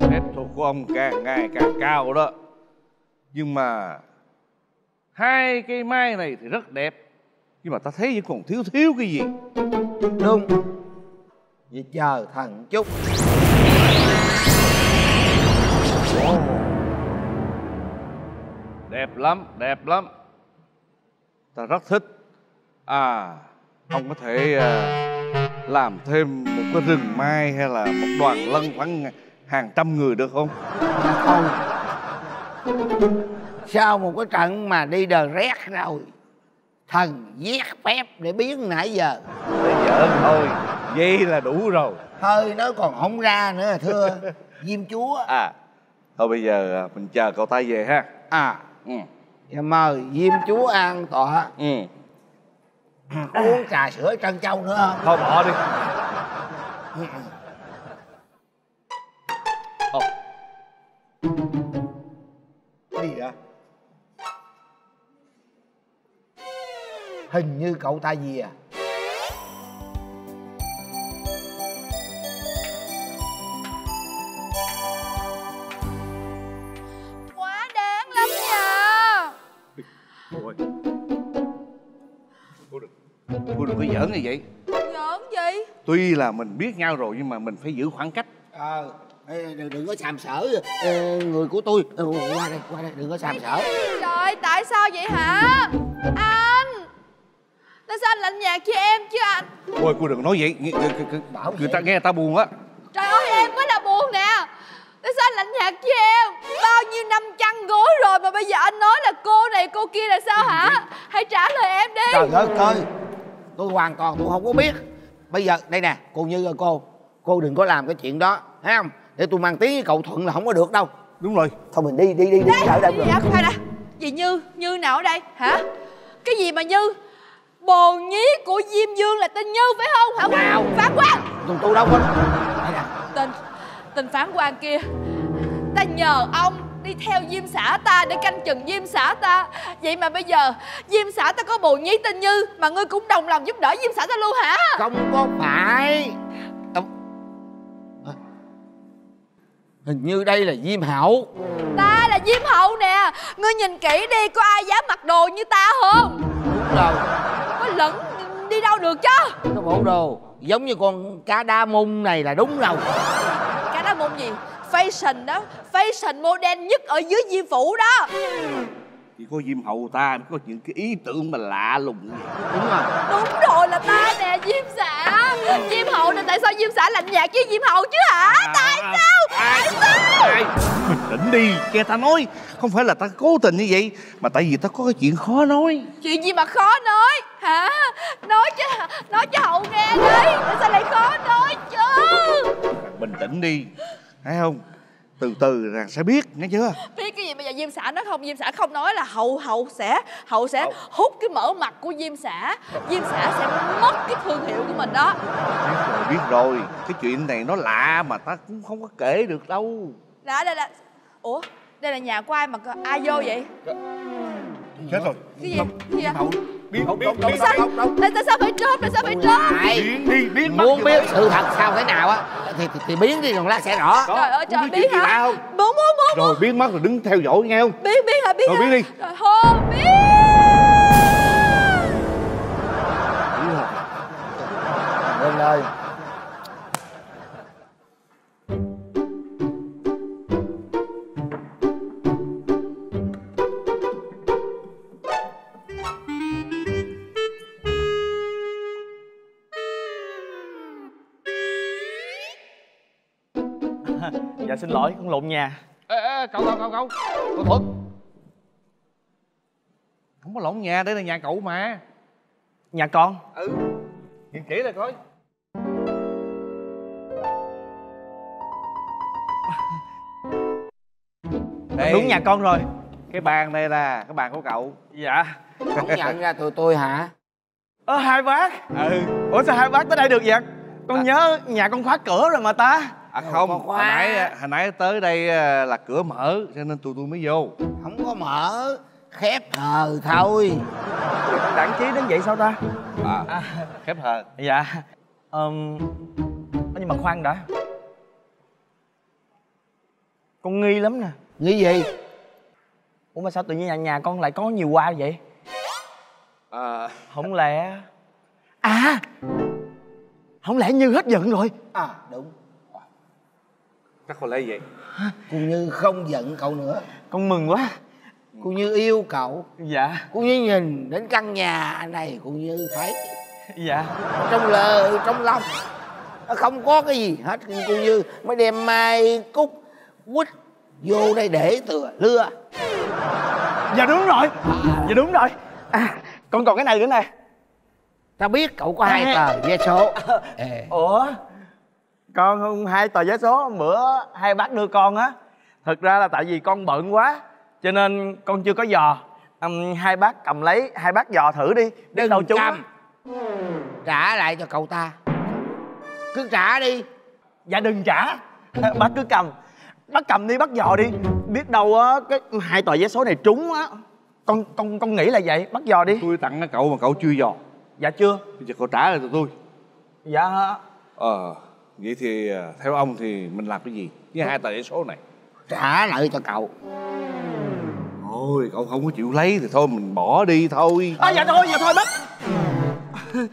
Phép thuật của ông càng ngày càng cao đó. Nhưng mà hai cây mai này thì rất đẹp nhưng mà ta thấy vẫn còn thiếu thiếu cái gì? Đúng. Vậy chờ thần chút đẹp lắm đẹp lắm. Ta rất thích. À ông có thể à, làm thêm một cái rừng mai hay là một đoàn lân khoảng hàng trăm người được không? Không. Sau một cái trận mà đi đờ rét rồi thần viết phép để biến nãy giờ. Giỡn thôi vậy là đủ rồi. Hơi nó còn không ra nữa thưa diêm chúa. À thôi bây giờ à, mình chờ cậu ta về ha. À ừ. dạ mời diêm chúa an tọa. Ừ. Uống trà sữa trân châu nữa không? Thôi bỏ đi hình như cậu ta gì à? Quá đáng lắm nha thôi cô đừng cô đừng có giỡn như vậy. Giỡn gì? Tuy là mình biết nhau rồi nhưng mà mình phải giữ khoảng cách. Ờ ê, đừng, đừng có sàm sỡ người của tôi Ờ, qua đây qua đây đừng có sàm sỡ Trời tại sao vậy hả? Anh Tại lạnh nhạt với em chứ anh. Thôi cô đừng nói vậy. Người- người- người- Bảo người ta nghe ta buồn á. Trời ơi em mới là buồn nè. Tại sao anh lạnh nhạt với em? Bao nhiêu năm chăn gối rồi Mà bây giờ anh nói là cô này cô kia là sao hả? Hãy trả lời em đi. Trời ơi ơi tôi hoàn toàn tôi không có biết. Bây giờ đây nè cô như ơi cô. Cô đừng có làm cái chuyện đó thấy không? Để tôi mang tiếng với cậu thuận là không có được đâu. Đúng rồi. Thôi mình đi đi đi đi ở đây Dạ khoan đã. Gì Như? Như nào ở đây? Hả? Cái gì mà Như Bồ nhí của Diêm Dương là tên Như phải không? Hả? Wow. Phán quan tôi, tôi đâu có Tên Tên phán quan kia. Ta nhờ ông đi theo Diêm xã ta để canh chừng Diêm xã ta. Vậy mà bây giờ Diêm xã ta có bồ nhí tên Như Mà ngươi cũng đồng lòng giúp đỡ Diêm xã ta luôn hả? Không có phải. Hình như đây là diêm hậu. Ta là Diêm hậu nè. Ngươi nhìn kỹ đi có ai dám mặc đồ như ta không? Đúng rồi Lẫn đi đâu được chứ? Cái bộ đồ giống như con cá đa mung này là đúng rồi Cái đó môn gì? Fashion đó Fashion modern nhất ở dưới Diêm Phủ đó. Chỉ có diêm hậu ta mới có những cái ý tưởng mà lạ lùng đúng rồi. Đúng rồi là ta nè Diêm xã. Diêm hậu nè tại sao Diêm xã lạnh nhạt với Diêm hậu chứ hả? Tại sao? Tại sao? Ai? bình tĩnh đi nghe ta nói. Không phải là ta cố tình như vậy mà tại vì ta có cái chuyện khó nói. Chuyện gì mà khó nói hả? Nói cho Nói cho hậu nghe đi Tại sao lại khó nói chứ? Bình tĩnh đi thấy không? Từ từ rằng sẽ biết nghe chưa? Biết cái gì bây giờ Diêm xã nói không? Diêm xã không nói là hậu hậu sẽ Hậu sẽ hút cái mỡ mặt của Diêm xã. Diêm xã sẽ mất cái thương hiệu của mình đó. Biết rồi biết rồi. Cái chuyện này nó lạ mà ta cũng không có kể được đâu. Đã đây là Ủa đây là nhà của ai mà ai vô vậy chết rồi. Cái gì? Cái gì vậy? biến Đúng, biến biến sao? tại sao phải trốn tại sao phải trốn biến đi biến mất muốn biết sự thật sao thế nào á thì, thì, thì biến đi còn lát sẽ rõ. Trời ơi trời lạ hả? không? bốn bốn bốn rồi biến mất rồi đứng theo dõi nghe không biết biết hả? Biết Rồi, hả? biết đi. rồi thôi biết. Linh ơi dạ xin lỗi con lộn nhà. Ê, ê, cậu cậu cậu cậu. Cậu thuận không có lộn nhà đây là nhà cậu mà. Nhà con. Ừ. Nhìn kỹ lại coi. Đây. Đúng nhà con rồi. Cái bàn này là cái bàn của cậu. Dạ. Không nhận ra tụi tôi hả? Ơ hai bác. Ừ. Ủa sao hai bác tới đây được vậy? Con nhớ nhà con khóa cửa rồi mà ta à không hồi nãy hồi nãy tới đây à, là cửa mở cho nên tụi tôi mới vô. Không có mở khép hờ thôi. Đẳng trí đến vậy sao ta? À, khép hờ. Dạ. Ờm, nhưng mà khoan đã. Con nghi lắm nè. Nghĩ gì? Ủa mà sao tự nhiên nhà nhà con lại có nhiều hoa vậy? À, không lẽ à! Không lẽ như hết giận rồi? À đúng chắc có lẽ vậy? Cô như không giận cậu nữa. Con mừng quá. Cô như yêu cậu. Dạ. Cô như nhìn đến căn nhà này cô như thấy. Dạ. Trong lờ trong lòng. Nó không có cái gì hết cô như mới đem mai cúc quýt vô đây để tựa lưa. Dạ đúng rồi. Dạ đúng rồi. À con còn cái này nữa nè. Tao biết cậu có hai tờ vé số. Ủa con không hai tờ vé số hôm bữa hai bác đưa con á. Thực ra là tại vì con bận quá cho nên con chưa có dò. Ừm, hai bác cầm lấy hai bác dò thử đi biết đâu trúng á. cầm trả lại cho cậu ta. Cứ trả đi. Dạ đừng trả. Bác cứ cầm. Bác cầm đi bác dò đi. Biết đâu á cái hai tờ vé số này trúng á. Con con con nghĩ là vậy bác dò đi. Tôi tặng cho cậu mà cậu chưa dò. Dạ chưa. Giờ cậu trả lại tụi tôi. Dạ. Ờ vậy thì à, theo ông thì mình làm cái gì? Với hai tờ giấy số này. Trả lại cho cậu. Thôi cậu không có chịu lấy thì thôi mình bỏ đi thôi. À, dạ thôi dạ thôi bác.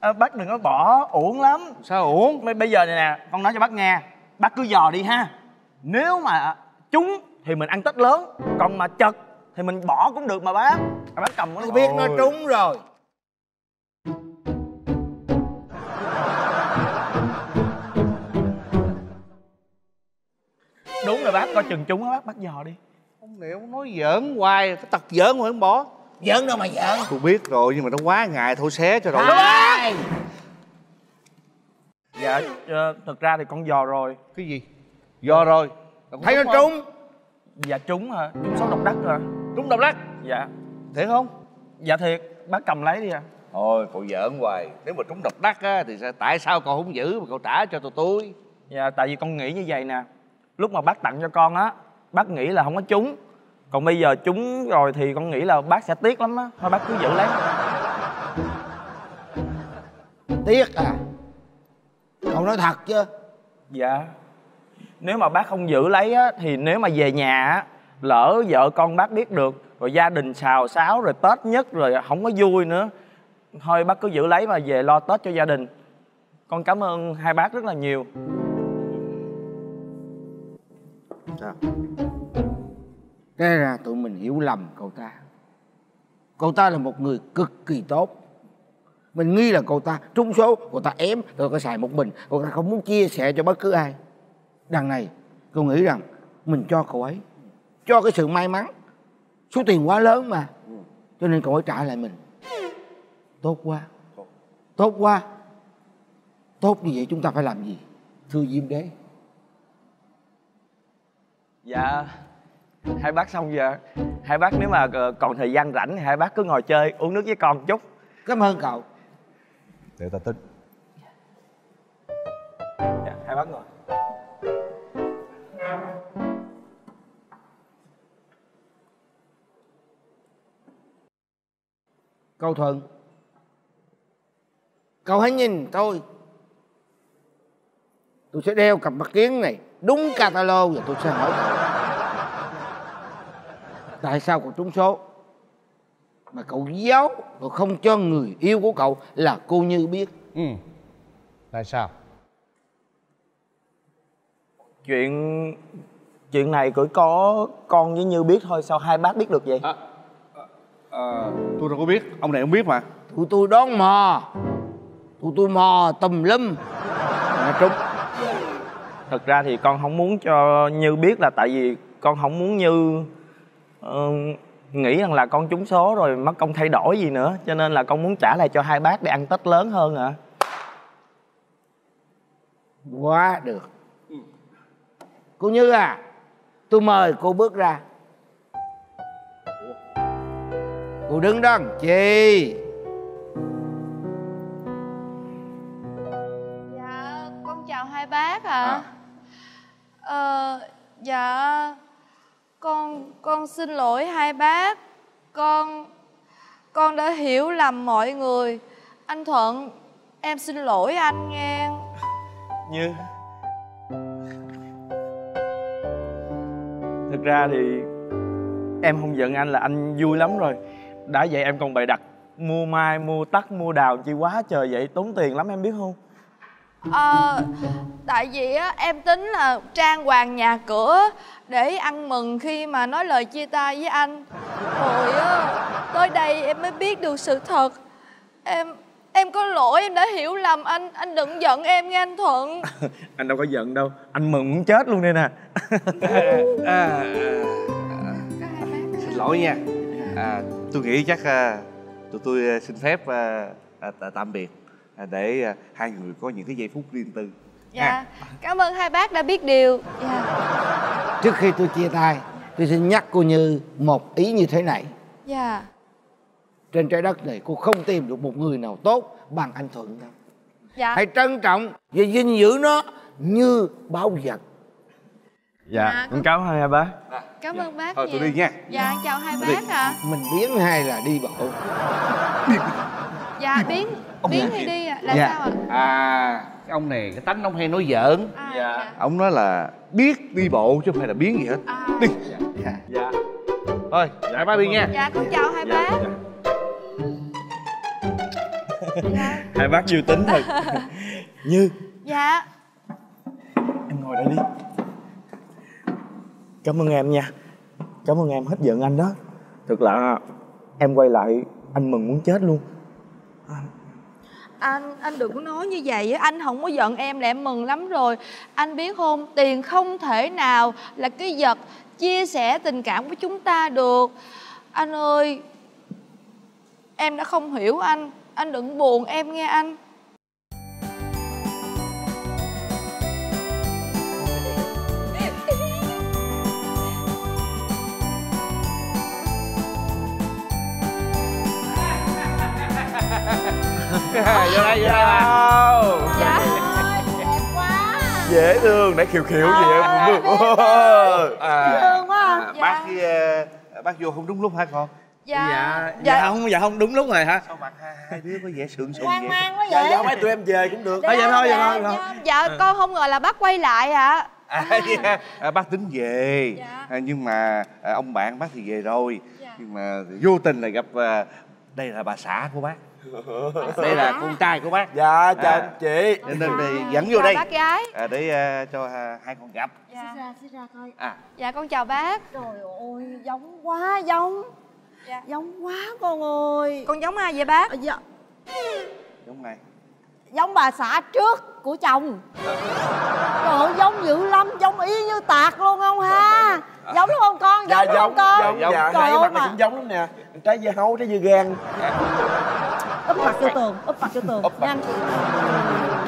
À, bác đừng có bỏ uổng lắm. Sao uổng? Bây- bây giờ này nè con nói cho bác nghe. Bác cứ dò đi ha. Nếu mà trúng thì mình ăn tết lớn còn mà chật thì mình bỏ cũng được mà bác. À, bác cầm nó biết nó Ôi. trúng rồi rồi bác coi chừng trúng á bác bác dò đi. Ông này ông nói giỡn hoài cái tật giỡn mà không bỏ. Giỡn đâu mà giỡn. Tôi biết rồi nhưng mà nó quá ngại thôi xé cho rồi. Ai? dạ ờ, thực ra thì con dò rồi. Cái gì? Do rồi. Thấy nó không? trúng. Dạ trúng hả? Trúng số độc đắc rồi. Trúng độc đắc. Dạ. Thiệt không? Dạ thiệt. Bác cầm lấy đi à thôi cậu giỡn hoài. Nếu mà trúng độc đắc á thì sao- tại sao cậu không giữ mà cậu trả cho tụi tôi? Dạ tại vì con nghĩ như vậy nè lúc mà bác tặng cho con á bác nghĩ là không có trúng. Còn bây giờ trúng rồi thì con nghĩ là bác sẽ tiếc lắm á thôi bác cứ giữ lấy. Tiếc à? Cậu nói thật chứ. Dạ. Nếu mà bác không giữ lấy á thì nếu mà về nhà á lỡ vợ con bác biết được rồi gia đình xào xáo rồi tết nhất rồi không có vui nữa thôi bác cứ giữ lấy mà về lo tết cho gia đình. Con cảm ơn hai bác rất là nhiều sao Thế ra tụi mình hiểu lầm cậu ta. Cậu ta là một người cực kỳ tốt. Mình nghi là cậu ta trúng số, Cậu ta ém cậu ta xài một mình. Cậu ta không muốn chia sẻ cho bất cứ ai. Đằng này Cậu nghĩ rằng Mình cho cậu ấy, Cho cái sự may mắn. Số tiền quá lớn mà. Cho nên cậu ấy trả lại mình. Tốt quá. Tốt quá. Tốt như vậy chúng ta phải làm gì, Thưa Diêm Đế? Dạ. Hai bác xong giờ. Hai bác nếu mà ờ, còn thời gian rảnh thì hai bác cứ ngồi chơi uống nước với con chút. Cảm ơn cậu. Để ta tính. Dạ, hai bác ngồi. Cậu Thuận. Cậu hãy nhìn tôi. Tôi sẽ đeo cặp mắt kiến này Đúng catalog và tôi sẽ hỏi. Tại sao cậu trúng số? Mà cậu giấu Cậu không cho người yêu của cậu Là cô Như biết. Ừ. Tại sao? Chuyện chuyện này chỉ có con với như biết thôi sao hai bác biết được vậy? Ờ, tôi đâu có biết ông này không biết mà. Tụi tôi đón mò. Tụi tôi mò tùm lum. Mà trúng thật ra thì con không muốn cho như biết là tại vì con không muốn như uh, nghĩ rằng là con trúng số rồi mất công thay đổi gì nữa. Cho nên là con muốn trả lại cho hai bác để ăn tết lớn hơn ạ. Quá được. Cô Như à Tôi mời cô bước ra. Cô đứng đó làm chi? Ờ, dạ, con con xin lỗi hai bác. Con con đã hiểu lầm mọi người. Anh Thuận, em xin lỗi anh nghe. như thực ra thì em không giận anh là anh vui lắm rồi đã vậy em còn bày đặt mua mai mua tắt mua đào chi quá trời vậy tốn tiền lắm em biết không Ờ, tại vì á em tính là trang hoàng nhà cửa để ăn mừng khi mà nói lời chia tay với anh. Rồi á tới đây em mới biết được sự thật. Em em có lỗi em đã hiểu lầm anh, anh đừng giận em nghe anh Thuận. anh đâu có giận đâu anh mừng muốn chết luôn đây nè à, à, à, xin lỗi nha à, tôi nghĩ chắc à, tụi tôi à, xin phép à, à, tạ- tạm biệt để à, hai người có những cái giây phút riêng tư. Dạ, cảm ơn hai bác đã biết điều. Dạ. Trước khi tôi chia tay Tôi xin nhắc cô Như một ý như thế này. Dạ. Trên trái đất này cô không tìm được một người nào tốt bằng anh Thuận đâu. Dạ. Hãy trân trọng và gìn giữ nó như báu vật. Dạ con cảm ơn hai bác. Cảm ơn bác thôi tôi đi nha. Dạ, chào hai bác ạ. Mình biến hay là đi bộ? Dạ, biến biến thì đi ạ. Là Dạ. sao ạ? à. Ông này cái tánh ông hay nói giỡn. À, dạ. ông nói là biết đi bộ chứ không phải là biến gì hết. À. đi. Dạ. Thôi dạ. ba đi nha. Dạ, con chào hai bác. Dạ. hai bác vui tính thật. Như. Dạ. em ngồi đây đi. Cảm ơn em nha. Cảm ơn em hết giận anh đó. Thực là em quay lại anh mừng muốn chết luôn anh anh đừng có nói như vậy anh không có giận em là em mừng lắm rồi. Anh biết không, tiền không thể nào là cái vật chia sẻ tình cảm của chúng ta được. Anh ơi, em đã không hiểu anh, anh đừng buồn em nghe anh. Vô đây vô đây ba Dạ đẹp quá. dễ thương để khiều khiều gì em à, quá. à, bác với, à, bác vô không đúng lúc hả con Dạ. dạ dạ không dạ không đúng lúc rồi hả sao mặt hai, hai đứa có vẻ sượng sượng Hoang vậy mang quá dạ vậy. dạ mấy tụi em về cũng được Dạ, Thôi, dạ thôi dạ dạ, thôi dạ thôi. dạ, dạ, con không ngờ là bác quay lại ạ. à, dạ. à, bác tính về Dạ. à, nhưng mà à, ông bạn bác thì về rồi Dạ. nhưng mà vô tình là gặp à, đây là bà xã của bác đây là con trai của bác. Dạ chào À. chị. Nên nên thì dẫn vô Chào đây. bác gái. à, để à, cho à, hai con gặp. Dạ. ra ra coi. À. Dạ con chào bác. trời ơi giống quá giống. Dạ. giống quá con ơi. Con giống ai vậy bác? Ờ, dạ, giống này giống bà xã trước của chồng. Trời ơi giống dữ lắm giống y như tạc luôn không ha? Giống đúng không con dạ giống đúng giống không con. giống dạ. Trời hai ơi mặt này mà. cũng giống lắm nè. Trái dưa hấu trái dưa gan úp mặt vô tường úp mặt vô tường. Nhanh.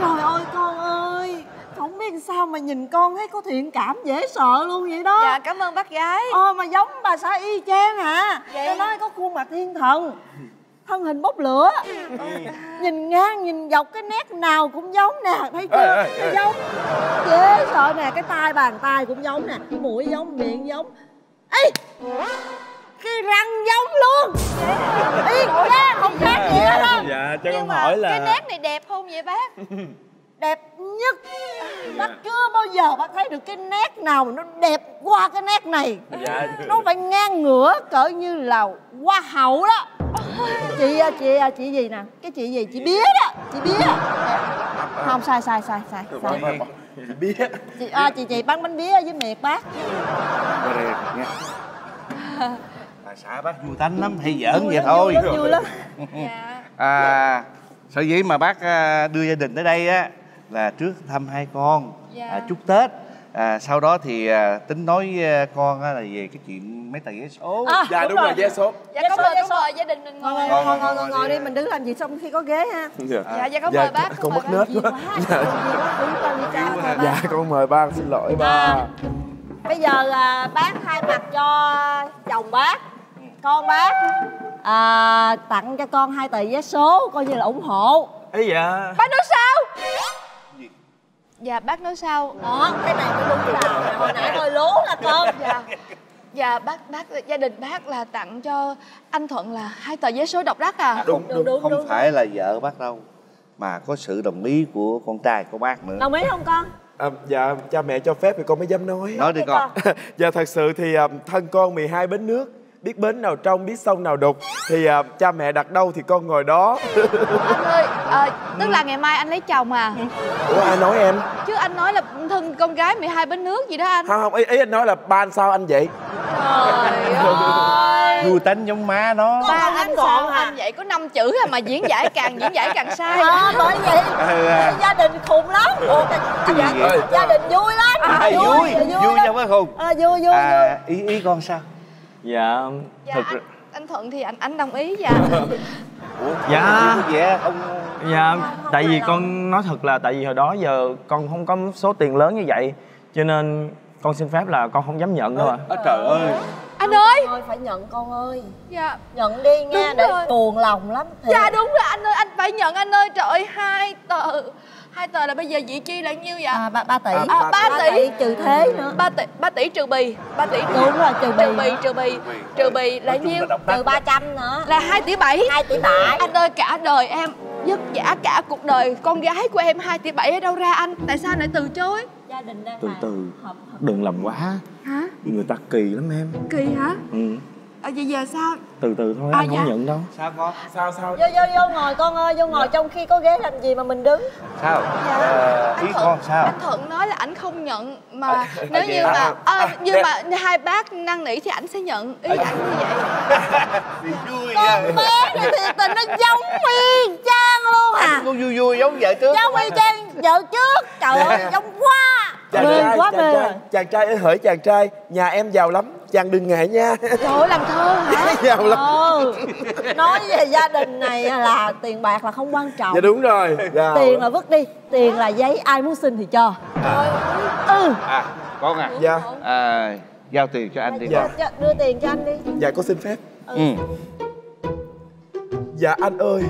Trời ơi con ơi không biết sao mà nhìn con thấy có thiện cảm dễ sợ luôn vậy đó. Dạ cảm ơn bác gái. ờ mà giống bà xã y chang hả Vậy? Tôi nói có khuôn mặt thiên thần thân hình bốc lửa. Nhìn ngang nhìn dọc cái nét nào cũng giống nè thấy chưa? Ê, ê, ê. giống. Dễ sợ nè cái tai bàn tay cũng giống nè cái mũi giống miệng giống. Ê cái răng giống luôn y chang không khác gì hết á dạ cho Nhưng con hỏi cái là nét này đẹp không vậy bác đẹp nhất bác chưa bao giờ bác thấy được cái nét nào mà nó đẹp qua cái nét này dạ nó phải ngang ngửa cỡ như là hoa hậu đó chị à, chị à, chị gì nè cái chị gì chị bía đó chị bía không sai sai sai sai, sai. biết chị à, chị chị bán bánh bía dưới miệt bác nha xã bác vui tánh lắm hay giỡn vậy thôi vui lắm, vui lắm. Dạ. À sở dĩ mà bác à, đưa gia đình tới đây á là trước thăm hai con Dạ. à, chúc tết. À, sau đó thì à, tính nói à, con á là về cái chuyện mấy tờ vé số. À, dạ đúng rồi vé số. Dạ có mời có mời gia đình mình ngồi. Ngồi ngồi ngồi ngồi, ngồi, ngồi, ngồi đi. đi mình đứng làm gì xong khi có ghế ha. Dạ dạ có Dạ, mời bác con mất nết quá. dạ, dạ con mời ba xin lỗi ba À, bây giờ à, bác thay mặt cho chồng bác con bác à, tặng cho con hai tờ vé số coi như là ủng hộ. Ấy dạ. Bác nói sao? Dạ bác nói sao? Đó cái này mới đúng nè hồi nãy hơi lố là con. Dạ. Dạ bác bác gia đình bác là tặng cho anh thuận là hai tờ vé số độc đắc à? Đúng, đúng, đúng, không đúng. phải là vợ bác đâu mà có sự đồng ý của con trai của bác nữa. Đồng ý không con? À, dạ cha mẹ cho phép thì con mới dám nói. Nói đi con. Dạ thật sự thì à, thân con 12 bến nước biết bến nào trong biết sông nào đục thì à, cha mẹ đặt đâu thì con ngồi đó. Anh ơi ờ, tức là ngày mai anh lấy chồng à? Ủa ai nói em? Chứ anh nói là thân con gái 12 bến nước gì đó anh. Không không ý, ý anh nói là ba anh sao anh vậy? Trời ơi. Vui tánh giống má nó. Ba anh ngắn sao gọn à. anh vậy? Có năm chữ à mà diễn giải càng diễn giải càng sai. À, bởi vậy Ừ, à. gia đình khùng lắm. Ủa, gia đình vui lắm. À, vui vui? lắm. cho phải không à, vui vui vui. à, ý ý con sao dạ dạ thực anh, anh thuận thì anh anh đồng ý dạ Ủa, Dạ. vẻ không dạ tại vì con nói thật là tại vì hồi đó giờ con không có số tiền lớn như vậy cho nên con xin phép là con không dám nhận đâu ạ à, trời ơi anh ơi thôi phải nhận con ơi dạ nhận đi nha Đúng để rồi. buồn lòng lắm thiệt. dạ đúng rồi anh ơi anh phải nhận anh ơi trời ơi hai tờ hai tờ là bây giờ vị chi là nhiêu vậy? À, ba, ba tỷ. À, ba tỷ. trừ thế nữa. Ba tỷ ba tỷ trừ bì. Ba tỷ đúng rồi trừ bì trừ bì trừ bì trừ bì là nhiêu? trừ ba trăm nữa. Là hai tỷ bảy. Hai tỷ bảy. Anh ơi cả đời em vất vả cả cuộc đời. Con gái của em 2 tỷ bảy ở đâu ra anh? Tại sao lại từ chối? Gia đình đang từ từ. hợp đừng làm quá. Hả? Người ta kỳ lắm em. Kỳ hả? Ừ à, vậy giờ sao? Từ từ thôi À, anh dạ. không nhận đâu. Sao con? Sao sao? Vô vô vô ngồi con ơi vô ngồi trong khi có ghế làm gì mà mình đứng. Sao? Dạ. Ờ, ý Anh Thuận- con sao? anh thuận nói là anh không nhận mà nếu vậy như mà À, à, à, nhưng mà hai bác năn nỉ thì anh sẽ nhận. Ý anh như vậy. Thì vui con bé này thiệt tình nó giống y chang luôn à. Con vui vui giống vợ trước. Giống y chang vợ trước. Trời ơi giống quá. Mê quá mê chàng trai ơi hỡi chàng trai nhà em giàu lắm chàng đừng ngại nha. Trời ơi làm thơ hả? Giàu lắm ừ. nói về gia đình này là tiền bạc là không quan trọng. Dạ đúng rồi. Giàu tiền là vứt đi tiền là giấy ai muốn xin thì cho. Ừ. À con à. Dạ. À, giao tiền cho anh đi Dạ. con. Đưa tiền cho anh đi. Dạ con xin phép. Ừ. Dạ anh ơi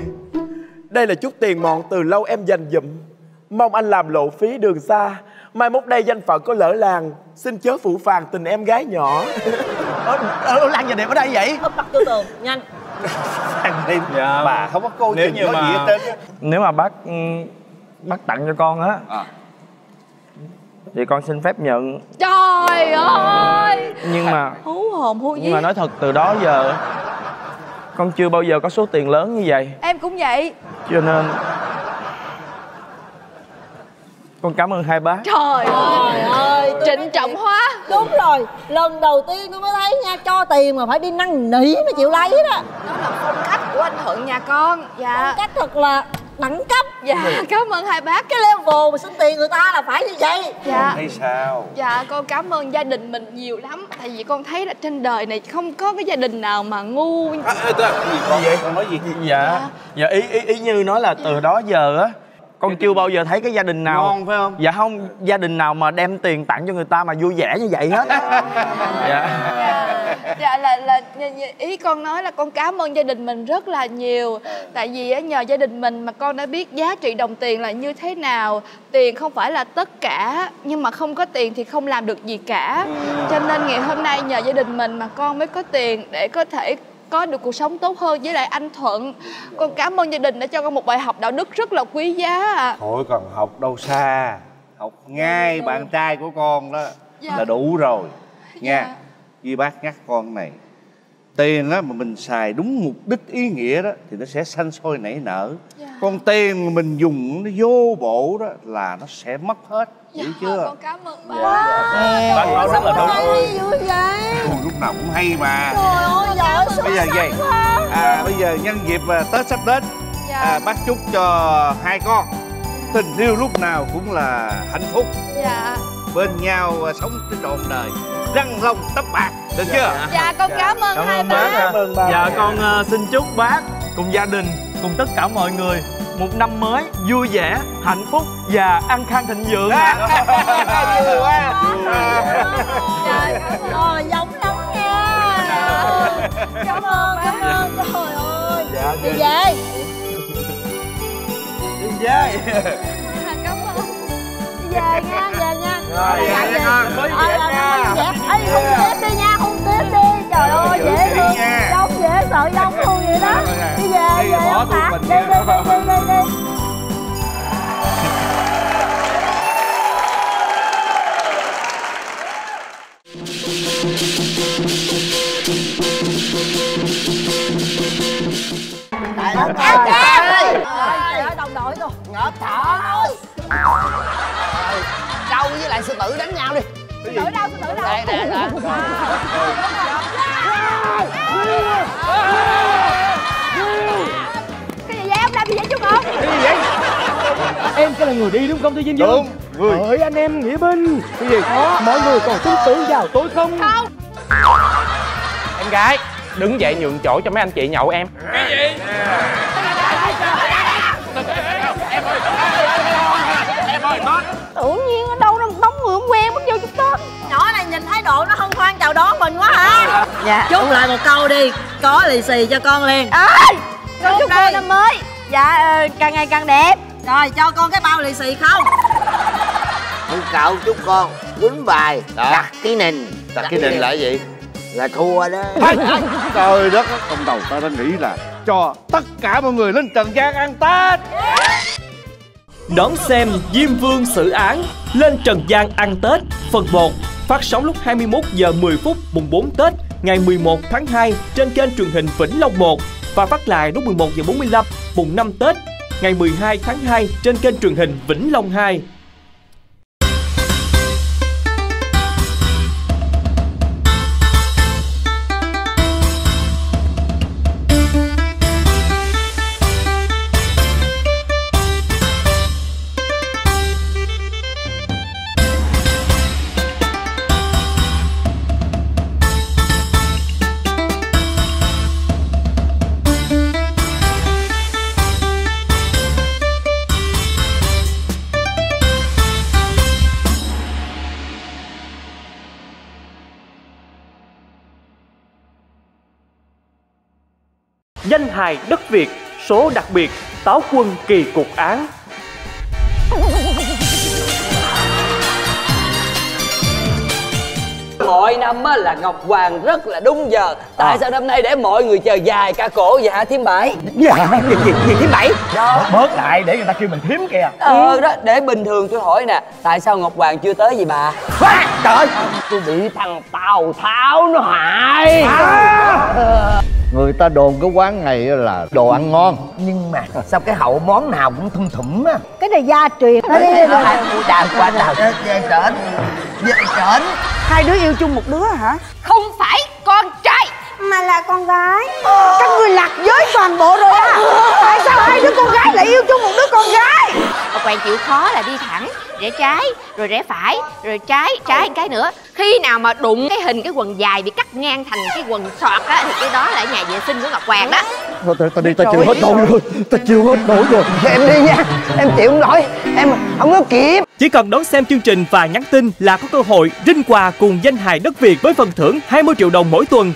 Đây là chút tiền mọn từ lâu em dành dụm. Mong anh làm lộ phí đường xa. Mai mốt đây danh phận có lỡ làng Xin chớ phụ phàng tình em gái nhỏ. Ở Lan nhà đẹp ở đây vậy? Úp mặt vô tường nhanh. Thằng em Dạ. bà không có cô Nếu như mà- gì hết trơn nếu mà bác ừ, bác tặng cho con á à. thì con xin phép nhận. Trời ơi! Nhưng mà hú hồn hú nhưng mà nói thật từ đó giờ con chưa bao giờ có số tiền lớn như vậy. Em cũng vậy. Cho nên con cảm ơn hai bác. Trời ơi! trời ơi tôi trịnh trọng hóa đúng rồi. Lần đầu tiên tôi mới thấy nha cho tiền mà phải đi năn nỉ mới chịu lấy đó. Đó là phong cách của anh thuận nhà con. Dạ. Cách thật là đẳng cấp. Dạ cảm ơn hai bác. Cái level mà xin tiền người ta là phải như vậy. Dạ. Thấy sao? Dạ con cảm ơn gia đình mình nhiều lắm. Tại vì con thấy là trên đời này không có cái gia đình nào mà ngu. À, à, gì vậy? Con nói gì? Dạ. Dạ ý ý ý như nói là từ đó giờ á con chưa bao giờ thấy cái gia đình nào ngon phải không? Dạ không gia đình nào mà đem tiền tặng cho người ta mà vui vẻ như vậy hết. Á dạ. Dạ là là ý con nói là con cảm ơn gia đình mình rất là nhiều. Tại vì á, nhờ gia đình mình mà con đã biết giá trị đồng tiền là như thế nào. Tiền không phải là tất cả nhưng mà không có tiền thì không làm được gì cả. Cho nên ngày hôm nay nhờ gia đình mình mà con mới có tiền để có thể có được cuộc sống tốt hơn. Với lại anh Thuận con cảm ơn gia đình đã cho con một bài học đạo đức rất là quý giá ạ. Thôi còn học đâu xa. Học ngay bạn trai của con đó Dạ. là đủ rồi. Nha Dạ. với bác nhắc con này tiền á mà mình xài đúng mục đích ý nghĩa đó thì nó sẽ sanh sôi nảy nở. Dạ. còn tiền mà mình dùng nó vô bộ đó là nó sẽ mất hết hiểu chưa? Dạ, con cảm ơn bác. Bác nói rất là đúng. Hay dữ vậy lúc nào cũng hay mà. Trời ơi giỏi bây giờ vậy à bây giờ nhân dịp à, tết sắp đến Dạ. à, bác chúc cho hai con tình yêu lúc nào cũng là hạnh phúc. Dạ bên nhau sống trọn đời. Răng long tóc bạc được chưa? dạ. Con cảm ơn Cảm hai ơn bác. bác ạ. Dạ con ờ, xin chúc bác cùng gia đình cùng tất cả mọi người một năm mới vui vẻ, hạnh phúc và an khang thịnh vượng ạ. vui quá. Dạ, Rồi giống lắm nha. Cảm ơn, cảm ơn. Trời ơi. Dạ, Đi về. Đi về. Cảm ơn. Đi về nha Rồi, Dạ, nha. mới về. Ê, hôn tiếp đi nha, hôn tiếp đi. Trời ơi, dễ thương. Giống dễ sợ giống luôn vậy đó. Đi về, Đi, về ông mình Đi, đi, đi, đi, đi, Tại trời ơi. Trời ơi, đồng đội rồi ngợp thở trâu với lại sư tử đánh nhau đi Tử đâu, sư tử đâu đây nè nè Cái gì vậy, ông làm gì vậy chú Ngọc Em sẽ là người đi đúng không Tư Dinh Dương? đúng người Hỡi anh em nghĩa binh Cái gì? Mọi người còn tin tưởng vào tôi không? Không em gái đứng dậy nhường chỗ cho mấy anh chị nhậu em Tự nhiên ở đâu ra một thái độ nó hân hoan chào đón mình quá hả? Dạ, chúc lại một câu đi Có lì xì cho con liền. Ơi Con chúc cô năm mới. Dạ, ờ, càng ngày càng đẹp. Rồi, cho con cái bao lì xì không? Ông cậu chúc con quýnh bài. Đặt cái nình đặt cái định là gì? Là thua đó. Trời đất trong đầu ta đã nghĩ là cho tất cả mọi người lên trần gian ăn tết. Đón xem Diêm Vương xử án Lên Trần gian ăn Tết Phần 1 Phát sóng lúc 21 giờ 10 phút mùng 4 Tết, Ngày 11 tháng 2 trên kênh truyền hình Vĩnh Long 1 Và phát lại lúc 11 giờ 45 mùng 5 Tết, Ngày 12 tháng 2 trên kênh truyền hình Vĩnh Long 2 Danh hài đất Việt Số đặc biệt Táo quân kỳ cục án. Mọi năm á, là Ngọc Hoàng rất là đúng giờ. Tại sao năm nay để mọi người chờ dài cả cổ vậy hả thím bảy? Dạ, gì, gì, gì thím bảy. Đó Bớt lại để người ta kêu mình thím kìa. Ờ đó, để bình thường tôi hỏi nè Tại sao Ngọc Hoàng chưa tới vậy bà? Quá, Trời. Ơi Tôi bị thằng Tào Tháo nó hại người ta đồn cái quán này là đồ ăn ngon. Nhưng mà sao cái hậu món nào cũng thum thủm á? Cái này gia truyền. Nó đi rồi đào quá đào về trển về trển Hai đứa yêu chung một đứa hả? Không phải con trai. Mà là con gái. Các người lạc giới toàn bộ rồi à? Tại sao hai đứa con gái lại yêu chung một đứa con gái? Hoàng chịu khó là đi thẳng rẽ trái rồi rẽ phải rồi trái trái một cái nữa. Khi nào mà đụng cái hình cái quần dài bị cắt ngang thành cái quần sọt á thì cái đó là nhà vệ sinh của Ngọc Hoàng đó. Thôi tao tao đi tao chịu hết nổi rồi. Tao chịu hết nổi rồi. Em đi nha. Em chịu không nổi. Em không có kịp. Chỉ cần đón xem chương trình và nhắn tin là có cơ hội rinh quà cùng danh hài đất Việt với phần thưởng 20 triệu đồng mỗi tuần.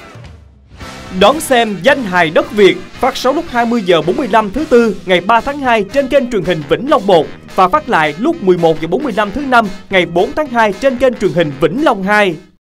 Đón xem danh hài đất Việt phát sóng lúc 20 giờ 45 thứ tư, ngày 3 tháng 2 trên kênh truyền hình Vĩnh Long 1 và phát lại lúc 11 giờ 45 thứ năm, ngày 4 tháng 2 trên kênh truyền hình Vĩnh Long 2.